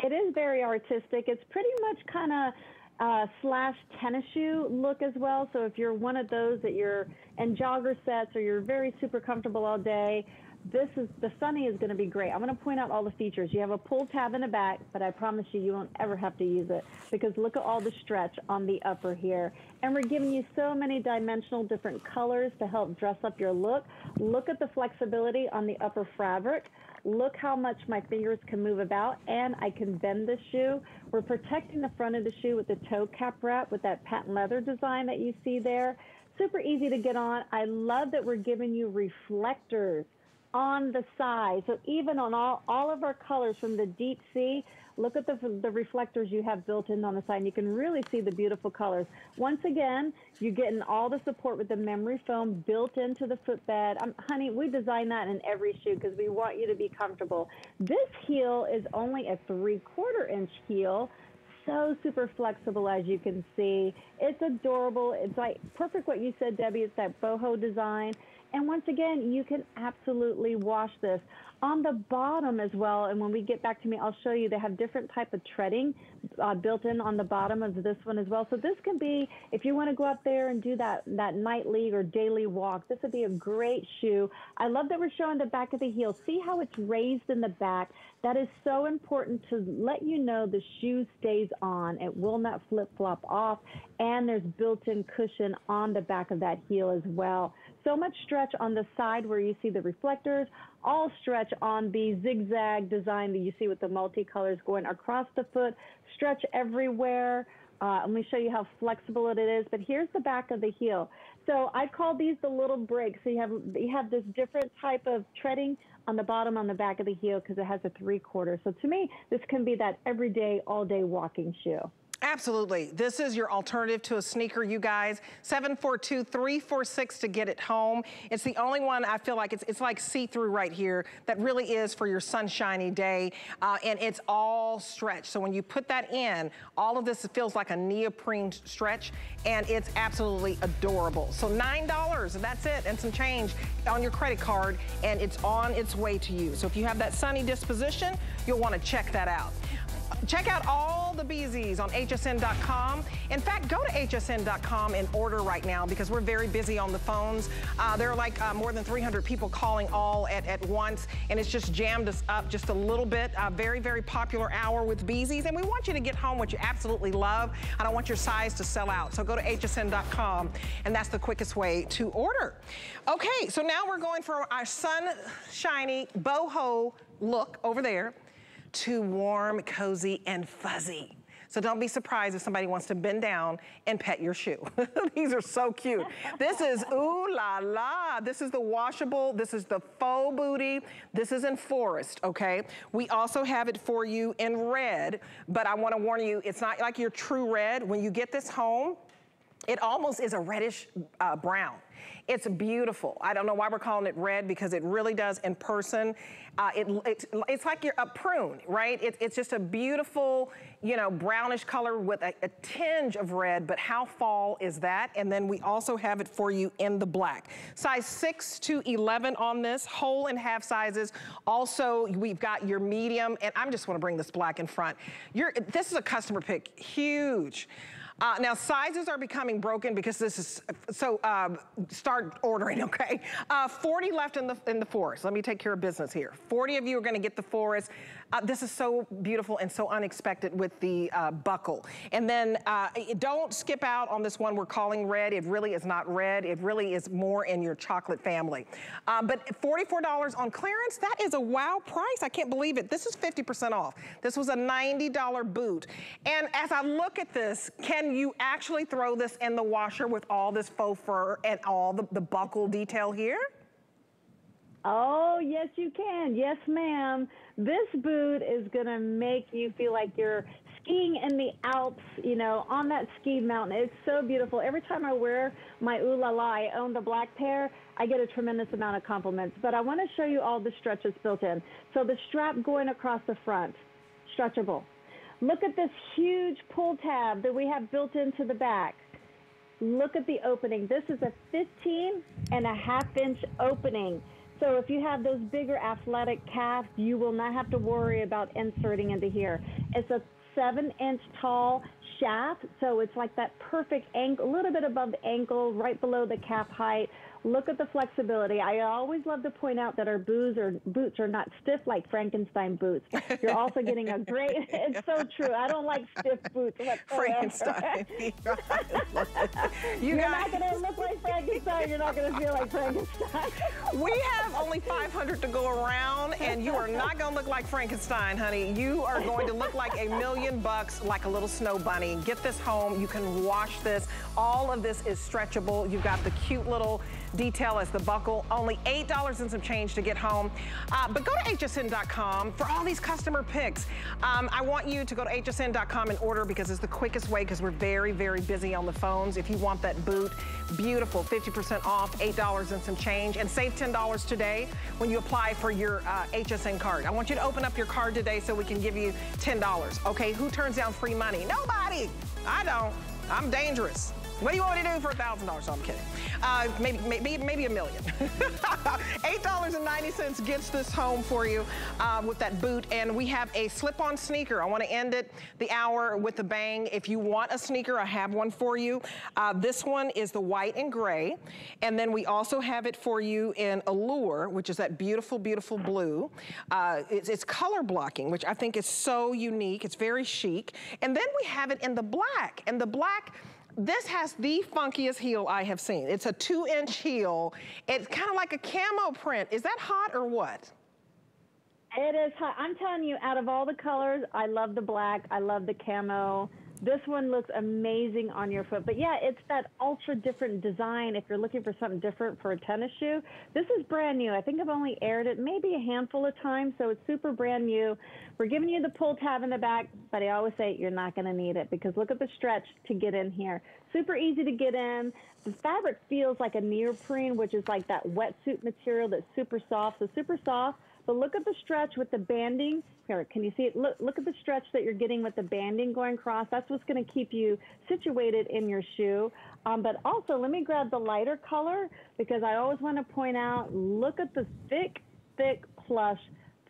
Speaker 2: It is very artistic. It's pretty much kind of uh, slash tennis shoe look as well. So if you're one of those that you're in jogger sets or you're very super comfortable all day, this is the Sunny is going to be great. I'm going to point out all the features. You have a pull tab in the back, but I promise you, you won't ever have to use it because look at all the stretch on the upper here. And we're giving you so many dimensional different colors to help dress up your look. Look at the flexibility on the upper fabric. Look how much my fingers can move about and I can bend the shoe. We're protecting the front of the shoe with the toe cap wrap with that patent leather design that you see there. Super easy to get on. I love that we're giving you reflectors on the side. So even on all, all of our colors from the deep sea, look at the, the reflectors you have built in on the side. And you can really see the beautiful colors. Once again, you're getting all the support with the memory foam built into the footbed. Um, honey, we designed that in every shoe because we want you to be comfortable. This heel is only a three quarter inch heel so super flexible as you can see. It's adorable. It's like perfect what you said, Debbie. It's that boho design. And once again, you can absolutely wash this on the bottom as well. And when we get back to me, I'll show you they have different type of treading uh, built in on the bottom of this one as well. So this can be, if you want to go out there and do that, that nightly or daily walk, this would be a great shoe. I love that we're showing the back of the heel. See how it's raised in the back. That is so important to let you know the shoe stays on. It will not flip flop off. And there's built-in cushion on the back of that heel as well. So much stretch on the side where you see the reflectors, all stretch on the zigzag design that you see with the multicolors going across the foot, stretch everywhere. Uh, let me show you how flexible it is. But here's the back of the heel. So I call these the little breaks. So you have you have this different type of treading on the bottom on the back of the heel because it has a three quarter. So to me, this can be that everyday, all day walking shoe.
Speaker 1: Absolutely. This is your alternative to a sneaker, you guys. 742-346 to get it home. It's the only one I feel like it's, it's like see-through right here that really is for your sunshiny day. Uh, and it's all stretch. So when you put that in, all of this feels like a neoprene stretch and it's absolutely adorable. So $9, and that's it, and some change on your credit card and it's on its way to you. So if you have that sunny disposition, you'll wanna check that out. Check out all the Bzees on hsn.com. In fact, go to hsn.com and order right now because we're very busy on the phones. Uh, there are like uh, more than 300 people calling all at, at once, and it's just jammed us up just a little bit. A very, very popular hour with Bzees, and we want you to get home what you absolutely love. I don't want your size to sell out, so go to hsn.com, and that's the quickest way to order. Okay, so now we're going for our sunshiny boho look over there too warm, cozy, and fuzzy. So don't be surprised if somebody wants to bend down and pet your shoe. These are so cute. This is ooh la la. This is the washable. This is the faux booty. This is in forest, okay? We also have it for you in red, but I wanna warn you, it's not like your true red. When you get this home, it almost is a reddish uh, brown. It's beautiful. I don't know why we're calling it red because it really does in person. Uh, it, it, it's like you're a prune, right? It, it's just a beautiful, you know, brownish color with a, a, tinge of red, but how fall is that? And then we also have it for you in the black. Size 6 to 11 on this, whole and half sizes. Also, we've got your medium, and I'm just want to bring this black in front. You're, this is a customer pick, huge. Uh, now sizes are becoming broken because this is, so um, start ordering, okay? Uh, 40 left in the, in the forest. Let me take care of business here. 40 of you are gonna get the forest. Uh, this is so beautiful and so unexpected with the uh, buckle. And then uh, don't skip out on this one we're calling red. It really is not red. It really is more in your chocolate family. Uh, but $44 on clearance, that is a wow price. I can't believe it. This is 50% off. This was a $90 boot. And as I look at this, can you actually throw this in the washer with all this faux fur and all the, the buckle detail here?
Speaker 2: Oh, yes, you can. Yes, ma'am. This boot is going to make you feel like you're skiing in the Alps, you know, on that ski mountain. It's so beautiful. Every time I wear my Ooh La La, I own the black pair, I get a tremendous amount of compliments. But I want to show you all the stretches built in. So the strap going across the front, stretchable. Look at this huge pull tab that we have built into the back. Look at the opening. This is a 15 and a half inch opening. So if you have those bigger athletic calves, you will not have to worry about inserting into here. It's a seven inch tall shaft, so it's like that perfect angle, a little bit above the ankle, right below the calf height. Look at the flexibility. I always love to point out that our boots are, boots are not stiff like Frankenstein boots. You're also getting a great, it's so true. I don't like stiff boots whatsoever.
Speaker 1: Frankenstein.
Speaker 2: you are not going to look like Frankenstein. You're not going to feel like Frankenstein.
Speaker 1: we have only 500 to go around, and you are not going to look like Frankenstein, honey. You are going to look like a million bucks, like a little snow bunny. Get this home. You can wash this. All of this is stretchable. You've got the cute little detail as the buckle. Only $8 and some change to get home. Uh, but go to hsn.com for all these customer picks. Um, I want you to go to hsn.com and order because it's the quickest way because we're very, very busy on the phones. If you want that boot, beautiful, 50% off, $8 and some change, and save $10 today when you apply for your uh, HSN card. I want you to open up your card today so we can give you $10. Okay, who turns down free money? Nobody. I don't. I'm dangerous. What do you want me to do for $1,000? No, I'm kidding. Uh, maybe, maybe, maybe a million. $8.90 gets this home for you uh, with that boot. And we have a slip-on sneaker. I want to end it the hour with a bang. If you want a sneaker, I have one for you. Uh, this one is the white and gray. And then we also have it for you in Allure, which is that beautiful, beautiful blue. Uh, it's, it's color blocking, which I think is so unique. It's very chic. And then we have it in the black. And the black this has the funkiest heel I have seen. It's a two inch heel. It's kind of like a camo print. Is that hot or what?
Speaker 2: It is hot. I'm telling you, out of all the colors, I love the black. I love the camo. This one looks amazing on your foot. But yeah, it's that ultra different design if you're looking for something different for a tennis shoe. This is brand new. I think I've only aired it maybe a handful of times, so it's super brand new. We're giving you the pull tab in the back, but I always say you're not going to need it because look at the stretch to get in here. Super easy to get in. The fabric feels like a neoprene, which is like that wetsuit material that's super soft. So super soft, but look at the stretch with the banding. Here, can you see it? Look, look at the stretch that you're getting with the banding going across. That's what's going to keep you situated in your shoe. Um, but also, let me grab the lighter color because I always want to point out, look at the thick, thick plush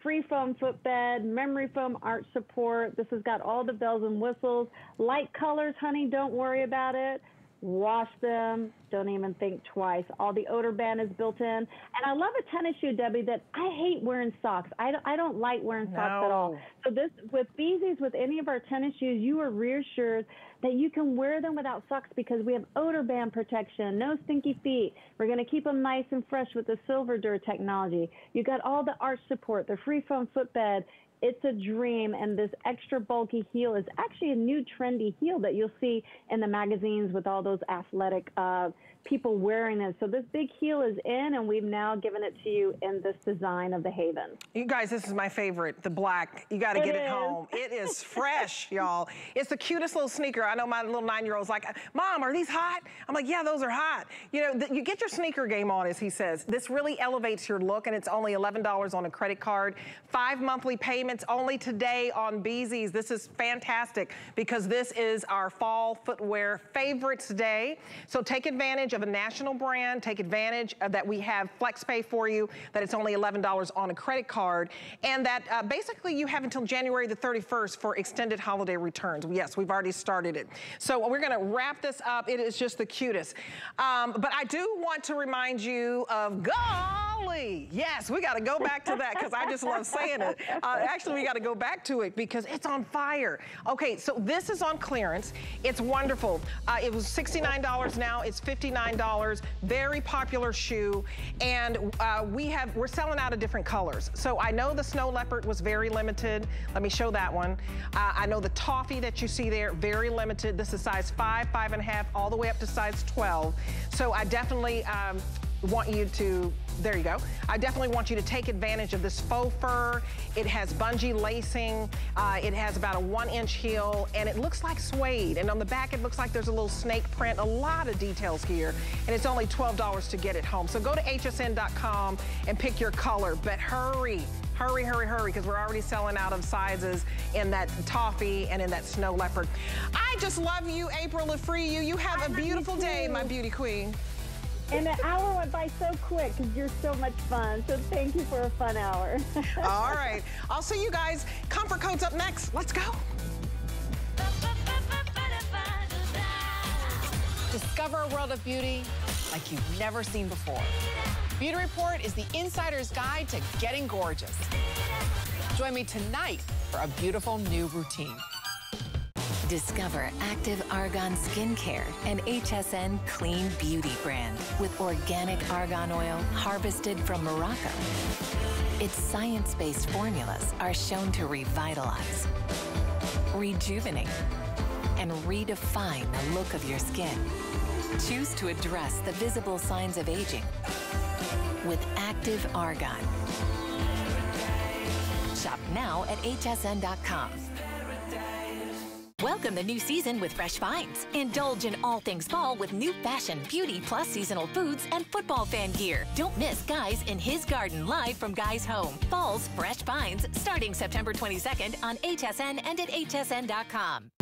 Speaker 2: free foam footbed, memory foam arch support. This has got all the bells and whistles. Light colors, honey, don't worry about it wash them, don't even think twice. All the odor ban is built in. And I love a tennis shoe, Debbie, that I hate wearing socks. I don't, I don't like wearing socks
Speaker 1: no.
Speaker 2: at all. So this, with Bzees, with any of our tennis shoes, you are reassured that you can wear them without socks because we have odor ban protection, no stinky feet. We're going to keep them nice and fresh with the Silvadur technology. You got all the arch support, the free foam footbed, it's a dream, and this extra bulky heel is actually a new trendy heel that you'll see in the magazines with all those athletic uh, people wearing it. So this big heel is in and we've now given it to you in this design of the Haven.
Speaker 1: You guys, this is my favorite, the black. You gotta get it home. It is fresh, y'all. It's the cutest little sneaker. I know my little nine-year-old's like, Mom, are these hot? I'm like, yeah, those are hot. You know, you get your sneaker game on, as he says. This really elevates your look and it's only $11 on a credit card. Five monthly payments only today on Bzees. This is fantastic because this is our fall footwear favorites day. So take advantage of a national brand. Take advantage of that we have FlexPay for you, that it's only $11 on a credit card, and that uh, basically you have until January the 31st for extended holiday returns. Yes, we've already started it. So we're gonna wrap this up. It is just the cutest. Um, but I do want to remind you of golly. Yes, we gotta go back to that because I just love saying it. Uh, actually, we gotta go back to it because it's on fire. Okay, so this is on clearance. It's wonderful. Uh, it was $69 now, it's 59 $9. Very popular shoe. And uh, we have, we're selling out of different colors. So I know the snow leopard was very limited. Let me show that one. Uh, I know the toffee that you see there, very limited. This is size five, five and a half, all the way up to size 12. So I definitely um, want you to there you go. I definitely want you to take advantage of this faux fur. It has bungee lacing. Uh, it has about a one inch heel and it looks like suede. And on the back, it looks like there's a little snake print, a lot of details here. And it's only $12 to get it home. So go to hsn.com and pick your color, but hurry Hurry, hurry, hurry, because we're already selling out of sizes in that toffee and in that snow leopard. I just love you, April Lufriu. You you have
Speaker 2: I
Speaker 1: a beautiful day, my beauty queen.
Speaker 2: And the hour went by so quick because you're so much fun. So thank you for a fun hour.
Speaker 1: All right. I'll see you guys. Comfort codes up next. Let's go.
Speaker 3: Discover a world of beauty like you've never seen before. Beauty Report is the insider's guide to getting gorgeous. Join me tonight for a beautiful new routine.
Speaker 4: Discover Active Argan Skincare, an HSN clean beauty brand with organic argan oil harvested from Morocco. Its science based formulas are shown to revitalize, rejuvenate, and redefine the look of your skin. Choose to address the visible signs of aging with Active Argan. Shop now at hsn.com.
Speaker 5: Welcome the new season with Fresh Finds. Indulge in all things fall with new fashion, beauty, plus seasonal foods and football fan gear. Don't miss Guys in His Garden live from Guys Home. Fall's Fresh Finds starting September 22nd on HSN and at hsn.com.